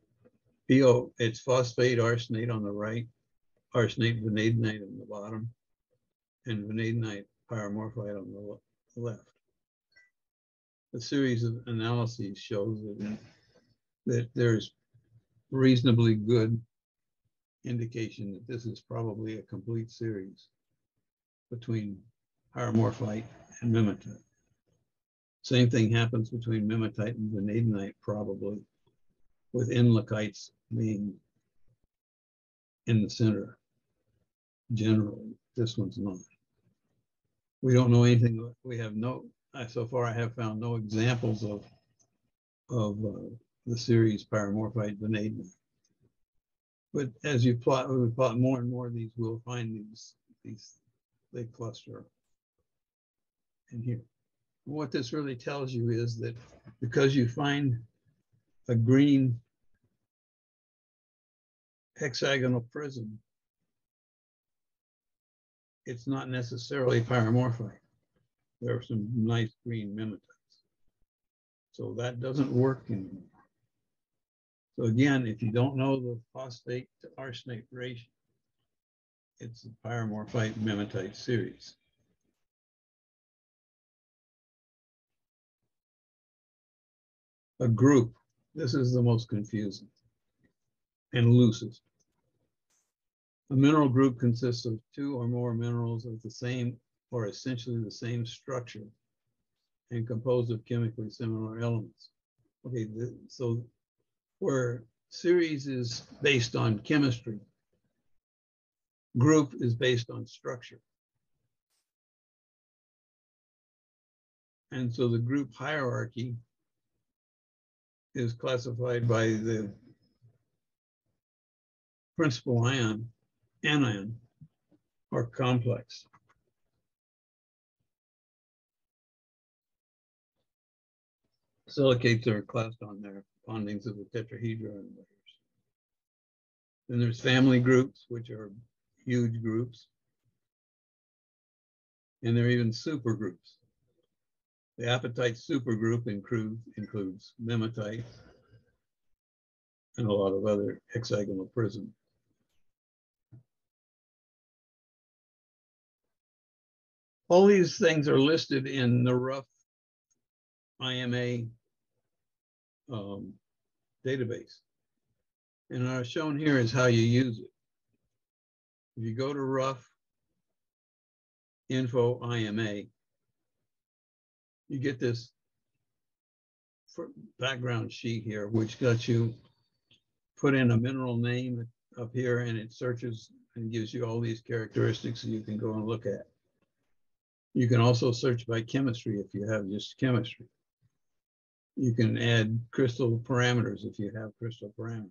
PO, it's phosphate arsenate on the right, arsenate vanadinite on the bottom, and vanadinite pyromorphite on the left. A series of analyses shows that, that there's reasonably good indication that this is probably a complete series between pyromorphite and mimetite. Same thing happens between mimetite and vanadinite, probably, with inlakites being in the center. Generally, this one's not. We don't know anything, we have no, so far I have found no examples of, of uh, the series pyromorphite vanadinite. But as you plot, we plot more and more of these, we'll find these, these, they cluster in here. What this really tells you is that because you find a green hexagonal prism, it's not necessarily pyromorphite. There are some nice green mimetites. So that doesn't work anymore. So again, if you don't know the phosphate to arsenate ratio, it's the pyromorphite mimetite series. A group, this is the most confusing and loosest. A mineral group consists of two or more minerals of the same or essentially the same structure and composed of chemically similar elements. Okay, the, so where series is based on chemistry, group is based on structure. And so the group hierarchy is classified by the principal ion, anion, or complex. Silicates are classed on their bondings of the tetrahedron. Then there's family groups, which are huge groups. And there are even supergroups. The apatite supergroup includes, includes mimetite and a lot of other hexagonal prism. All these things are listed in the RRUFF IMA um, database. And uh, shown here is how you use it. If you go to RRUFF info IMA, you get this background sheet here, which lets you put in a mineral name up here and it searches and gives you all these characteristics that you can go and look at. You can also search by chemistry if you have just chemistry. You can add crystal parameters if you have crystal parameters.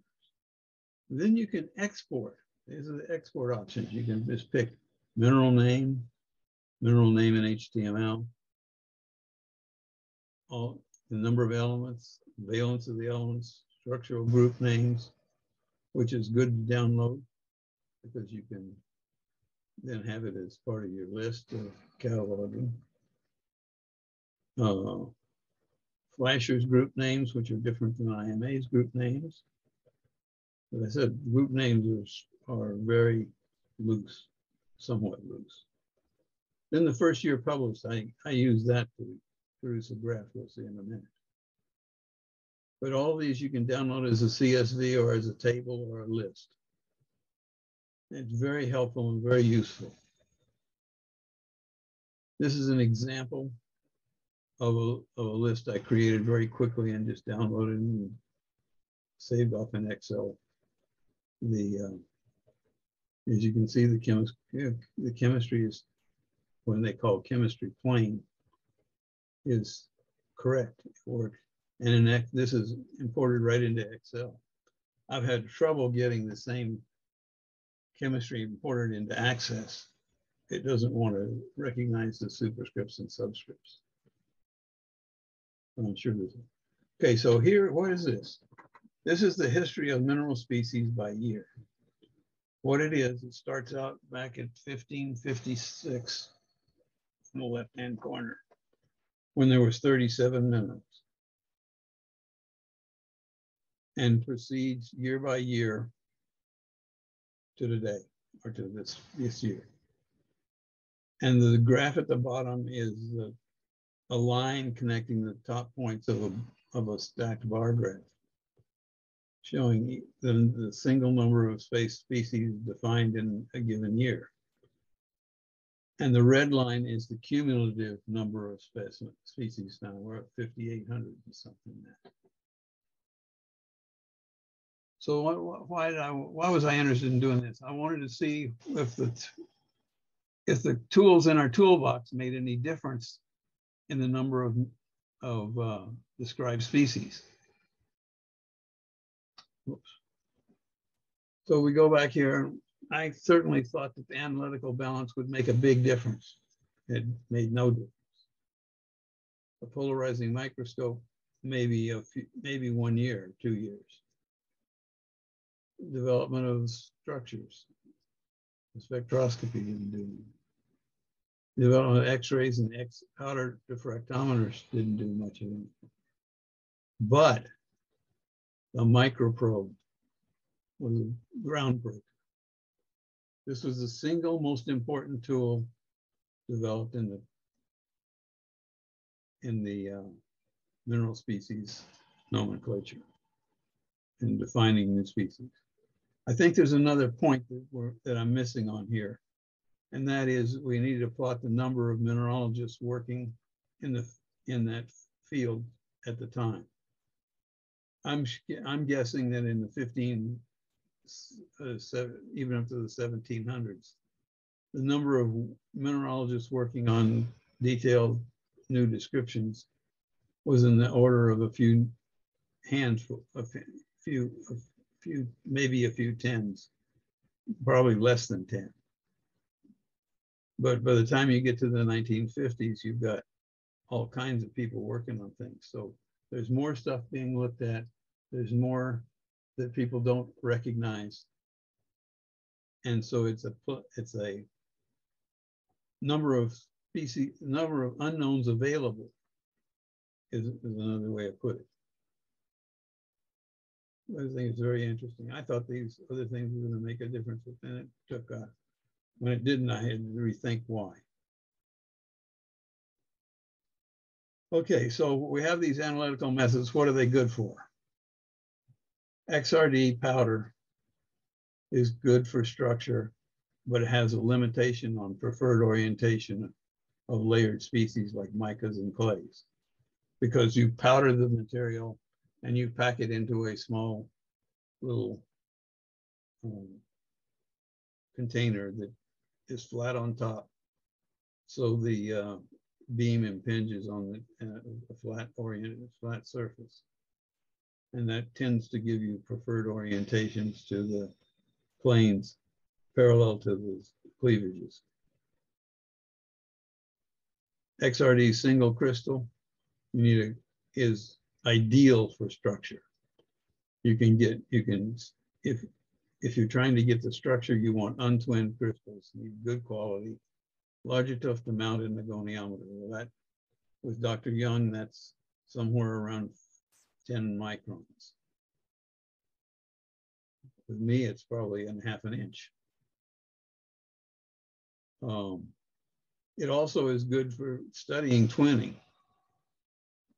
Then you can export. These are the export options. You can just pick mineral name, mineral name in HTML, all the number of elements, valence of the elements, structural group names, which is good to download because you can then have it as part of your list of cataloging. Uh, Fleischer's group names, which are different than IMA's group names. As I said, group names are, are very loose, somewhat loose. Then the first year published, I, I use that to produce a graph we'll see in a minute. But all these you can download as a CSV or as a table or a list. It's very helpful and very useful. This is an example of a, of a list I created very quickly and just downloaded and saved off in Excel. The uh, as you can see, the the chemistry is when they call chemistry plain is correct. It works. And in this is imported right into Excel. I've had trouble getting the same chemistry imported into Access. It doesn't want to recognize the superscripts and subscripts. I'm sure there's. Okay, so here, what is this? This is the history of mineral species by year. What it is, it starts out back at 1556 in the left-hand corner when there was 37 minerals and proceeds year by year to today or to this, this year. And the graph at the bottom is a line connecting the top points of a, of a stacked bar graph, showing the, the single number of space species defined in a given year. And the red line is the cumulative number of specimen species now. We're at 5,800 and something now. So why, why, did I, why was I interested in doing this? I wanted to see if the, if the tools in our toolbox made any difference in the number of, of uh, described species. Oops. So we go back here I certainly thought that the analytical balance would make a big difference. It made no difference. a polarizing microscope, maybe a few, maybe one year, two years. Development of structures. Spectroscopy didn't do. Development of x-rays and X powder diffractometers didn't do much of it. But the microprobe was a groundbreaker. This was the single most important tool developed in the in the uh, mineral species nomenclature in defining new species. I think there's another point that we're that I'm missing on here, and that is we need to plot the number of mineralogists working in the in that field at the time. I'm I'm guessing that in the 15 uh, seven, even up to the 1700s, the number of mineralogists working on detailed new descriptions was in the order of a few handful, a fe- few, a few, maybe a few tens, probably less than 10. But by the time you get to the 1950s, you've got all kinds of people working on things. So there's more stuff being looked at. There's more that people don't recognize. And so it's a, it's a number of species, number of unknowns available is, is another way of putting it. I think it's very interesting. I thought these other things were gonna make a difference, but then it took, uh, when it didn't, I had to rethink why. Okay, so we have these analytical methods. What are they good for? XRD powder is good for structure, but it has a limitation on preferred orientation of layered species like micas and clays. Because you powder the material and you pack it into a small little um, container that is flat on top. So the uh, beam impinges on the uh, a flat oriented, flat surface. And that tends to give you preferred orientations to the planes parallel to the cleavages. XRD single crystal you need a, is ideal for structure. You can get, you can, if, if you're trying to get the structure, you want untwinned crystals, need good quality, large enough to mount in the goniometer. Well, that, with Dr. Young, that's somewhere around 10 microns. With me, it's probably in half an inch. Um, it also is good for studying twinning.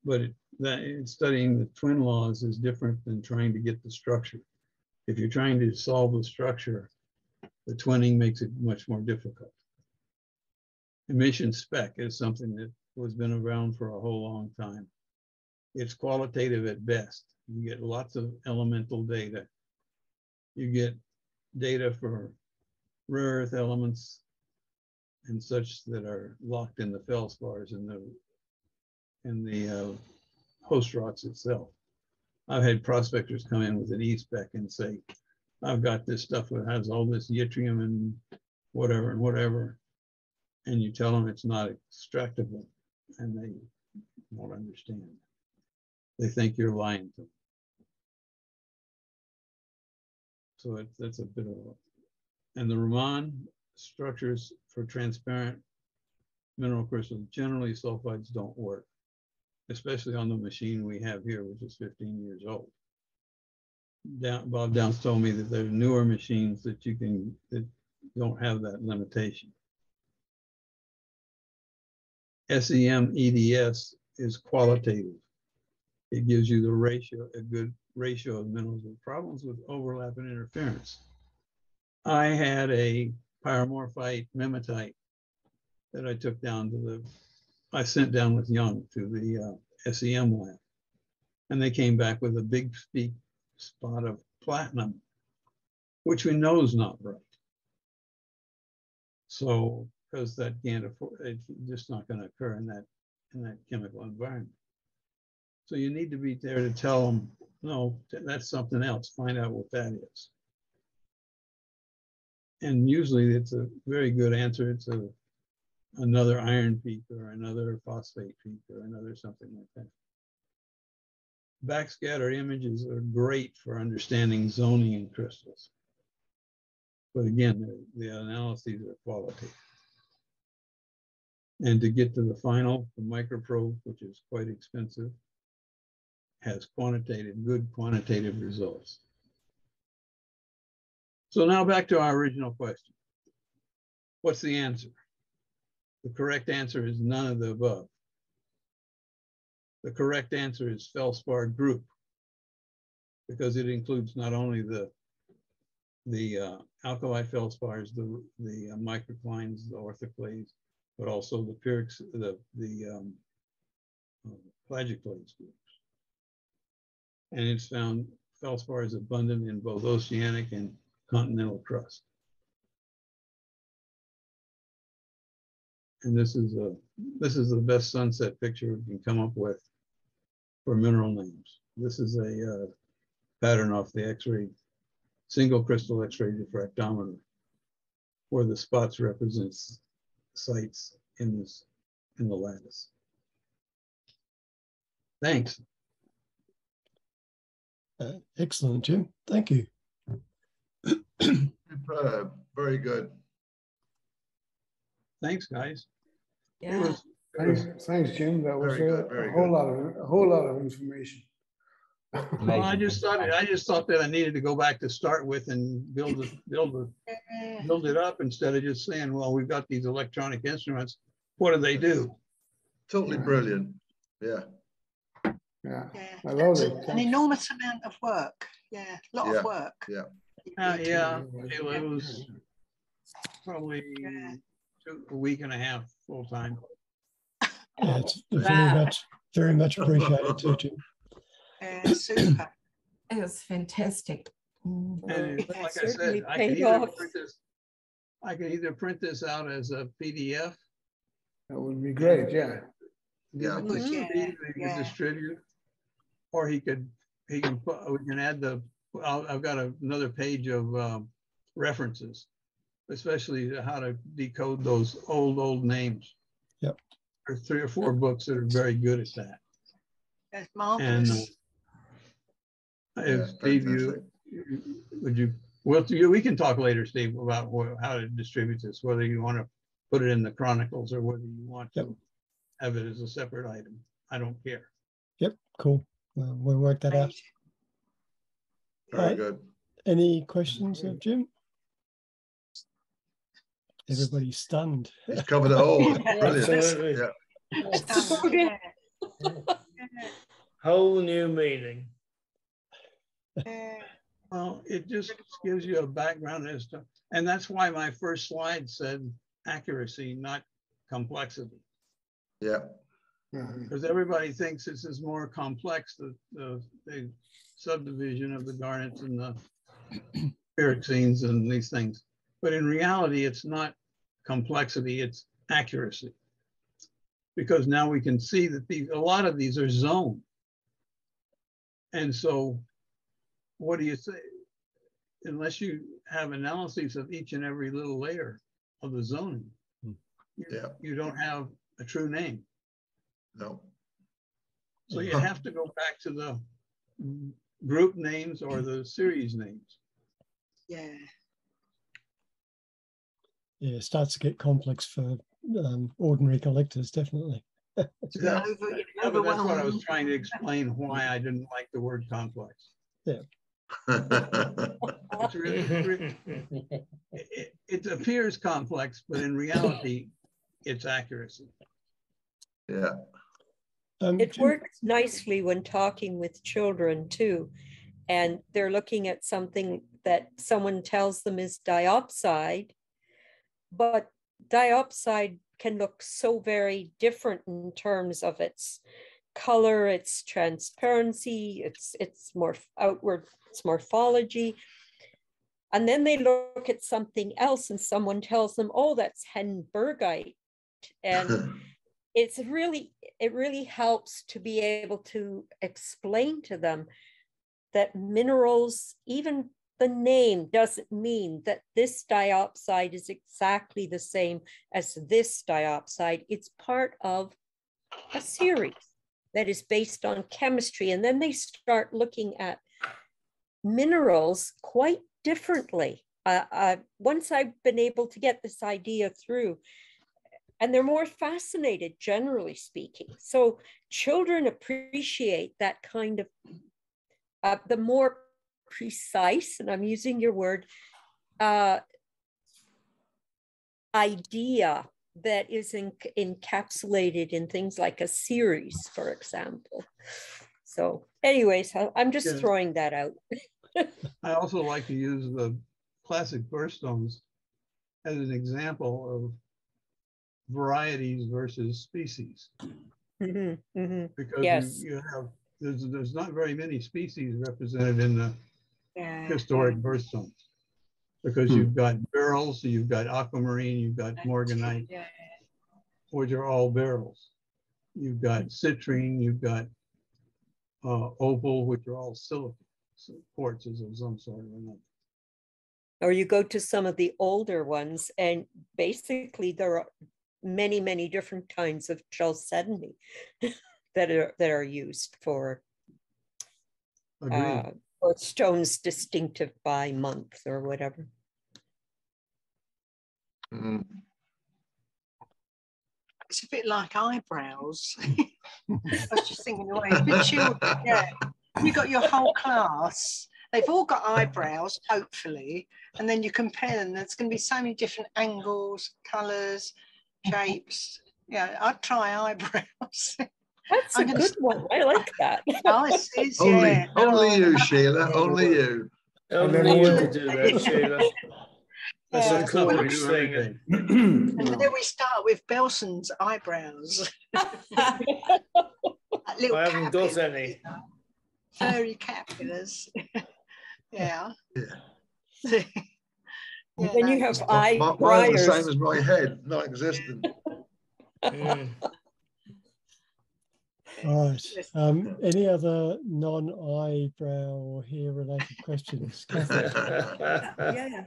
But it, that studying the twin laws is different than trying to get the structure. If you're trying to solve the structure, the twinning makes it much more difficult. Emission spec is something that has been around for a whole long time. It's qualitative at best. You get lots of elemental data. You get data for rare earth elements and such that are locked in the feldspars in the in the uh, host rocks itself. I've had prospectors come in with an e-spec and say, I've got this stuff that has all this yttrium and whatever and whatever. And you tell them it's not extractable and they won't understand. They think you're lying to them. So it's, that's a bit of a, and the Raman structures for transparent mineral crystals, generally sulfides don't work, especially on the machine we have here, which is 15 years old. Down, Bob Downs told me that there's newer machines that you can, that don't have that limitation. SEM EDS is qualitative. It gives you the ratio, a good ratio of minerals with problems with overlap and interference. I had a pyromorphite mimetite that I took down to the, I sent down with Young to the uh, SEM lab. And they came back with a big speak spot of platinum, which we know is not right. So, because that can't afford, it's just not going to occur in that in that chemical environment. So you need to be there to tell them, no, that's something else. Find out what that is. And usually it's a very good answer. It's a another iron peak or another phosphate peak or another something like that. Backscatter images are great for understanding zoning in crystals. But again, the, the analyses are qualitative. And to get to the final, the microprobe, which is quite expensive, has quantitative, good quantitative results. So now back to our original question. What's the answer? The correct answer is none of the above. The correct answer is feldspar group because it includes not only the the uh, alkali feldspars, the the uh, microclines, the orthoclase, but also the Pyrrhic, the the um, uh, plagioclase groups. And it's found feldspar is abundant in both oceanic and continental crust. And this is a this is the best sunset picture we can come up with for mineral names. This is a uh, pattern off the X-ray, single crystal X-ray diffractometer, where the spots represents sites in this in the lattice. Thanks. Uh, excellent, Jim. Thank you. Superb, (clears throat) very good. Thanks, guys. Yeah, was- Thanks, was- thanks, Jim. That was Very a a whole good. lot of, a whole lot of information. Well, I just thought, I just thought that I needed to go back to start with and build it, build it, build it up instead of just saying, well, we've got these electronic instruments. What do they do? Totally brilliant. Yeah, Yeah, yeah. I love it. An Thanks. enormous amount of work. Yeah, a lot Yeah. of work. Yeah. Uh, yeah, it it was probably Yeah. Two- a week and a half full time. Yeah, it's very Wow. much, very much appreciated too, Jim. Yeah, super. It was fantastic. Mm. And It like I certainly said, I can paid either off. print this, I can either print this out as a PDF. That would be great, yeah. Yeah. give it to Mhm. Steve, Yeah, He could yeah. distribute. Or he could, he can put, we can add the, I'll- I've got a- another page of um, references. Especially how to decode those old, old names. Yep. There are three or four books that are very good at that. That's And marvelous. uh, Yeah, if Steve, you, you- would you, well, you, we can talk later, Steve, about wha- how to distribute this, whether you want to put it in the Chronicles or whether you want Yep. to have it as a separate item. I don't care. Yep, cool. Well, we'll work that out. Amazing. very Right. good. Any questions of Jim? Everybody's stunned. He's covered it all. Brilliant. Absolutely. Yeah, Stunning, (laughs) yeah. Whole new meaning. Well, it just gives you a background as to, and that's why my first slide said accuracy, not complexity. yeah. Because everybody thinks this is more complex, the, the, the subdivision of the garnets and the (clears throat) pyroxenes and these things. But in reality, it's not complexity, it's accuracy. Because now we can see that these, a lot of these are zoned. And so what do you say? Unless you have analyses of each and every little layer of the zoning, Hmm. you- Yeah. you don't have a true name. no, So you (laughs) have to go back to the group names or the series names. Yeah. Yeah, it starts to get complex for um, ordinary collectors, definitely. yeah, Over, Yeah, but That's what I was trying to explain why I didn't like the word complex. It's really, it's really- it, it- it appears complex, but in reality, it's accuracy. yeah, Um, It works nicely when talking with children too. And they're looking at something that someone tells them is diopside. But diopside can look so very different in terms of its color, its transparency, its its more outward, its morphology. And then they look at something else and someone tells them, oh, that's Hedenbergite. And (laughs) it's really it really helps to be able to explain to them that minerals even the name doesn't mean that this diopside is exactly the same as this diopside. It's part of a series that is based on chemistry. And then they start looking at minerals quite differently. Uh, uh, once I've been able to get this idea through, and they're more fascinated, generally speaking. So children appreciate that kind of uh, the more precise, and I'm using your word, uh, idea that is in, encapsulated in things like a series, for example. So anyways, I'm just Yeah. throwing that out. (laughs) I also like to use the classic birthstones as an example of varieties versus species. Mhm, mhm. Because Yes. you, you have, there's, there's not very many species represented in the Yeah. historic birthstones. Because Hmm. you've got beryls, you've got aquamarine, you've got morganite, Yeah. which are all beryls. You've got citrine, you've got uh, opal, which are all silica, so quartzes of some sort or another. Or you go to some of the older ones and basically there are many, many different kinds of chalcedony (laughs) that are, that are used for, Agreed. uh, for stones distinctive by month or whatever. Mm. It's a bit like eyebrows. (laughs) I was just thinking, the way the (laughs) children, yeah, you got your whole class. They've all got eyebrows, hopefully, and then you compare them. There's going to be so many different angles, colours, shapes. Yeah, I'd try eyebrows. (laughs) That's a I'm gonna good s- one. I like that. (laughs) nice, is, Only, only Oh, you, Sheila, only you. Only you we- could do that, Sheila. (laughs) That's Yeah. a That's how we coolest do thing. And then we start with Belson's eyebrows. (laughs) Like little I haven't got capulars, any. you know, Furry capulars. yeah. Yeah. And Then you have My- eye my- Mine's the same as my head, not existent. Mm. Right. Um, any other non-eyebrow or hair related questions? (laughs) Yeah.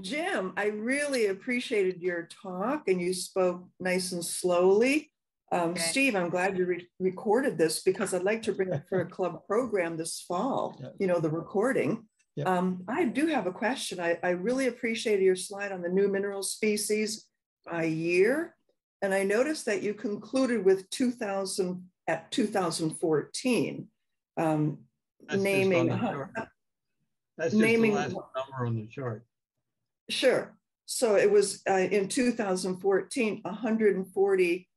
Jim, I really appreciated your talk and you spoke nice and slowly. Um, Okay. Steve, I'm glad you re- recorded this because I'd like to bring it for a club program this fall, Yeah. you know, the recording. Yeah. Um, I do have a question. I, I really appreciated your slide on the new mineral species by year. And I noticed that you concluded with 2000 at 2014. Um, That's just on naming, the chart. That's just the naming last number on the chart. Sure. So it was uh, in 2014, 140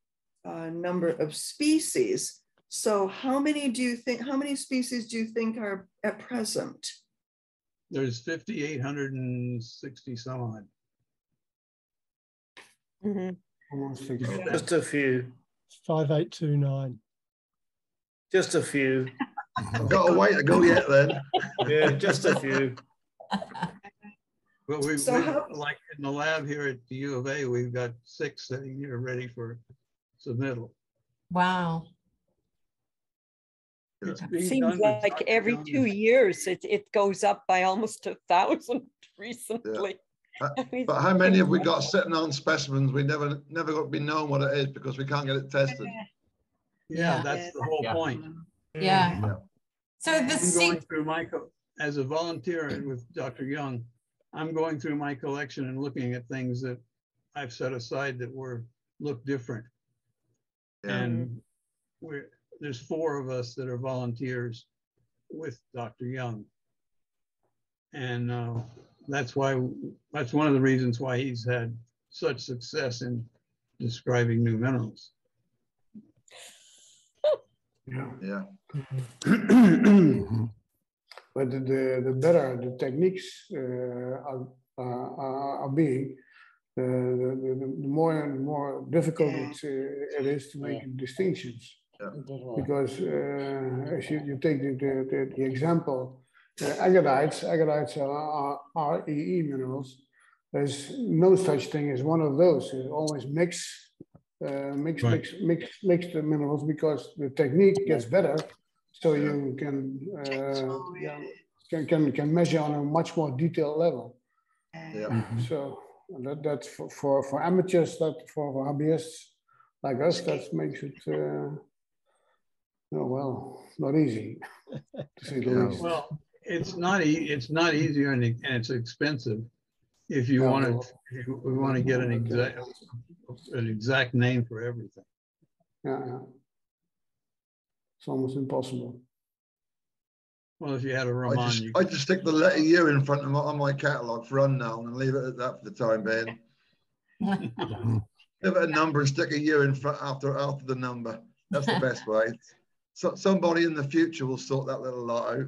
uh, number of species. So how many do you think, how many species do you think are at present? There's fifty-eight hundred and sixty some odd. Mhm. Almost. Just a few, 5829. Just a few. (laughs) Got a way to go yet then. Yeah, just a few. But we, So we- how- like in the lab here at the U of A, we've got six sitting here ready for submittal. Wow. It Seems like every Young. two years, it, it goes up by almost a thousand (laughs) recently. Uh, (laughs) I mean, But how many have we got sitting on specimens? We never, never got to be known what it is because we can't get it tested. Yeah, Yeah. that's the whole Yeah. point. Yeah. Yeah. So the I'm going seed, through my, co- as a volunteer and with Dr. Young, I'm going through my collection and looking at things that I've set aside that were, look different. Yeah. And we're, there's four of us that are volunteers with Dr. Young. And uh, that's why, that's one of the reasons why he's had such success in describing new minerals. Yeah. Yeah. (clears throat) But the- the, better the techniques uh, are, are, being, uh, the, the, the more and more difficult Yeah. it's, uh, it is to make distinctions. That's right. Because uh, as you, you take the, the, the, example, uh, agardites, agardites are, are, REE minerals. There's no such thing as one of those. You always mix, uh, mix, Right. mix, mix, mix the minerals because the technique gets better. So you can, uh, yeah, yeah. can, can, can measure on a much more detailed level. Yeah. So that, that's for, for, for amateurs, that for, for hobbyists like us, that makes it, uh, oh, well, not easy, to say the Yeah. least. Well, it's not, ea- it's not easier and and it's expensive. If you Yeah, want to, well- if you- want to get an exact, an exact name for everything. Yeah, yeah. It's almost impossible. Well, if you had a Raman, just, you I just stick the letter U in front of my, on my catalogue for unknown and leave it at that for the time being. (laughs) Give it a number and stick a U in front after, after the number. That's the (laughs) best way. So, somebody in the future will sort that little lot out.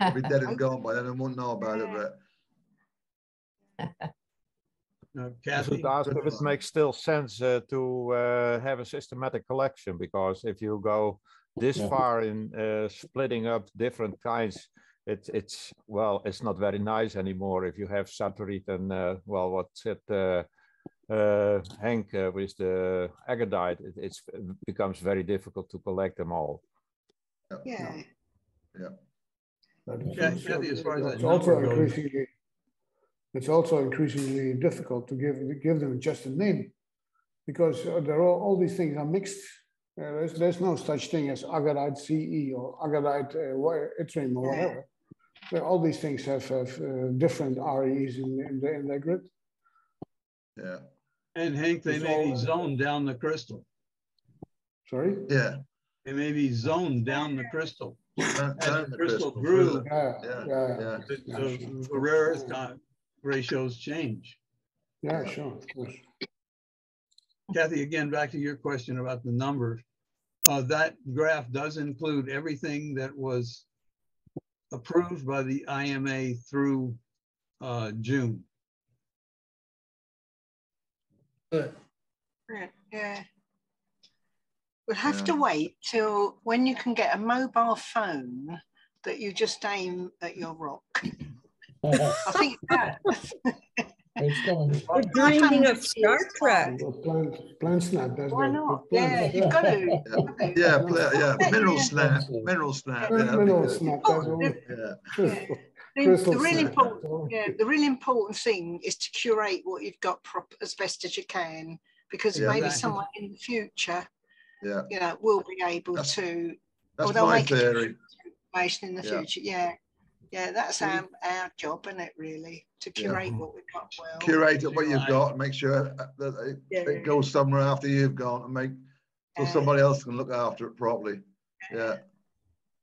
I'll be dead and (laughs) gone by then and won't know about it, but I Kathy, ask if it makes still sense uh, to uh, have a systematic collection, because if you go this Yeah. far in uh, splitting up different kinds, it's, it's, well, it's not very nice anymore if you have Saturite and, uh, well, what's it, uh, uh, Henk uh, with the agardite, it it's, it becomes very difficult to collect them all. Yeah. But it's Yeah, also- Kathy, as far as that It's also increasingly, it's also increasingly difficult to give, give them just a name. Because uh, there are, all these things are mixed. Uh, There's, there's no such thing as agardite CE or agardite uh, wa- yttrium or whatever. But All these things have, have uh, different REs in, in the, in their grid. yeah, and Hank, they It's may be zoned down the crystal. Sorry? yeah. They may be zoned down the crystal. Down- down the crystal crystal grew, further. Yeah, Yeah, yeah, yeah. the Yeah, the- the rare earth con- ratios change. yeah, sure, of course. Kathy, again, back to your question about the numbers. Uh, that graph does include everything that was approved by the IMA through, uh, June. Good. Yeah, Yeah. We'll have to wait till when you can get a mobile phone that you just aim at your rock. I think that. It's. We're dreaming of Star Yes. Trek. Plant, plant snap, that's Why not? the Yeah, plant- you've got to. Yeah, you've got to. (laughs) yeah, pla- yeah, mineral snap, mineral snap. yeah, Mineral good. snap, Oh, that's all. Yeah, The, crystal the really snap, important, yeah, the really important thing is to curate what you've got prop, as best as you can, because Yeah. maybe someone in the future, yeah, you know, will be able That's- to that's my make a theory. information in the Yeah. future. Yeah, yeah, that's our, our job, isn't it? Really, to Yeah. curate what we've got well. Curate it what you've Right. got, and make sure that it, Yeah. it goes somewhere after you've gone and make, so Yeah. somebody else can look after it properly. Yeah,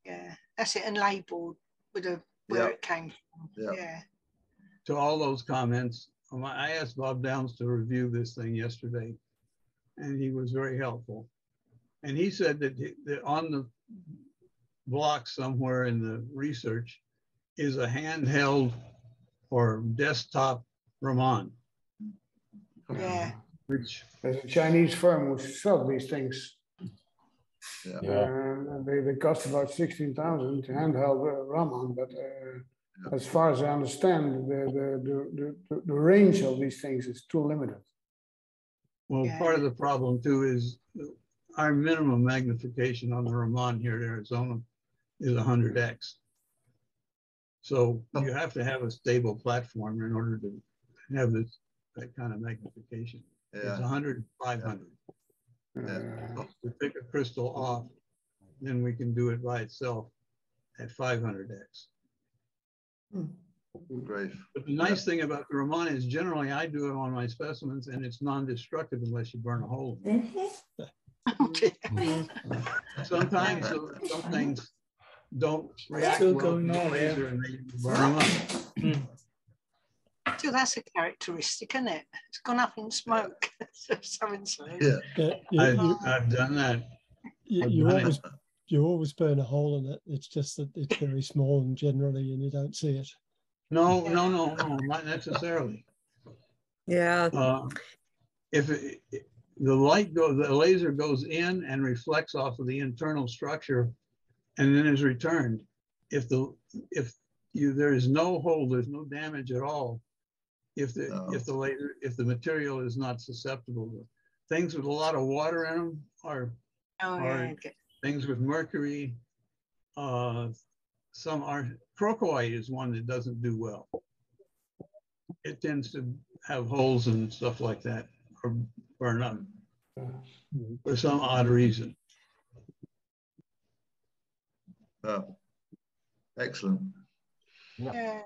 Yeah, that's it, and labelled with a where Yeah. it came from. Yeah. Yeah, To all those comments, um, I asked Bob Downs to review this thing yesterday, and he was very helpful. And he said that, he- that on the block somewhere in the research is a handheld or desktop Raman, yeah, which There's a Chinese firm who sells these things. yeah, Yeah. And they, they cost about sixteen thousand handheld uh, Raman, but uh, as far as I understand, the, the, the, the, the range of these things is too limited. Well, Yeah. part of the problem too is our minimum magnification on the Raman here in Arizona is hundred X. So you have to have a stable platform in order to have this, that kind of magnification. It's yeah. 100, 500. Uh, We pick a crystal off, then we can do it by itself at five hundred X. Great. But the nice thing about the Raman is generally I do it on my specimens and it's non-destructive unless you burn a hole. in it. (laughs) (laughs) Sometimes some things don't react Still well going to on, yeah. and they burn up. so that's a characteristic, isn't it? It's gone up in smoke. (laughs) Something so. Yeah, Yeah, you, I've, you, I've done that. you, you done it. always you always burn a hole in it. It's just that it's very small and generally, and you don't see it. No, no, no, no, not necessarily. Yeah, Uh, If it- it- the light goes, the laser goes in and reflects off of the internal structure and then is returned. If the, if you, there is no hole, there's no damage at all. If the, No. if the laser, if the material is not susceptible. to Things with a lot of water in them are Oh, All yeah. okay. things with mercury, uh, some are, crocoite is one that doesn't do well. It tends to have holes and stuff like that, or burn up for some odd reason. Oh, excellent. Yeah.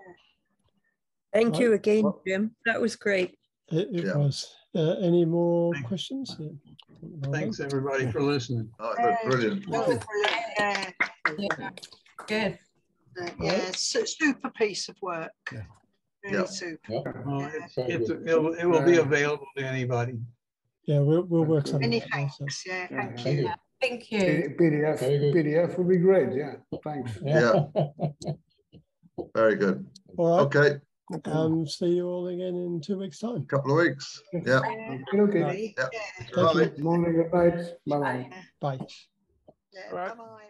Thank Right. you again, Well- Jim. That was great. It, it Yeah. was. Uh, any more Thank- questions? Yeah. Well done. Thanks, everybody, for listening. Oh, that's brilliant. That was brilliant, Yeah, Yeah. Good. yeah, su- super piece of work. Yeah. Really Yeah. super. Well, Yeah. it's- it's- It'll, it will be available to anybody. Yeah, we'll, we'll work something Many out. there, thanks, yeah, Yeah, thank thank you. you. Thank you. PDF, PDF would be great, yeah, thanks. Yeah. (laughs) Very good. All right. Okay, Um, see you all again in two weeks' time. A couple of weeks. Yeah. Yeah, Okay, really, Yeah. yeah, Thank you. Bye. morning, good night, bye-bye. yeah, Bye. yeah, Right. bye-bye.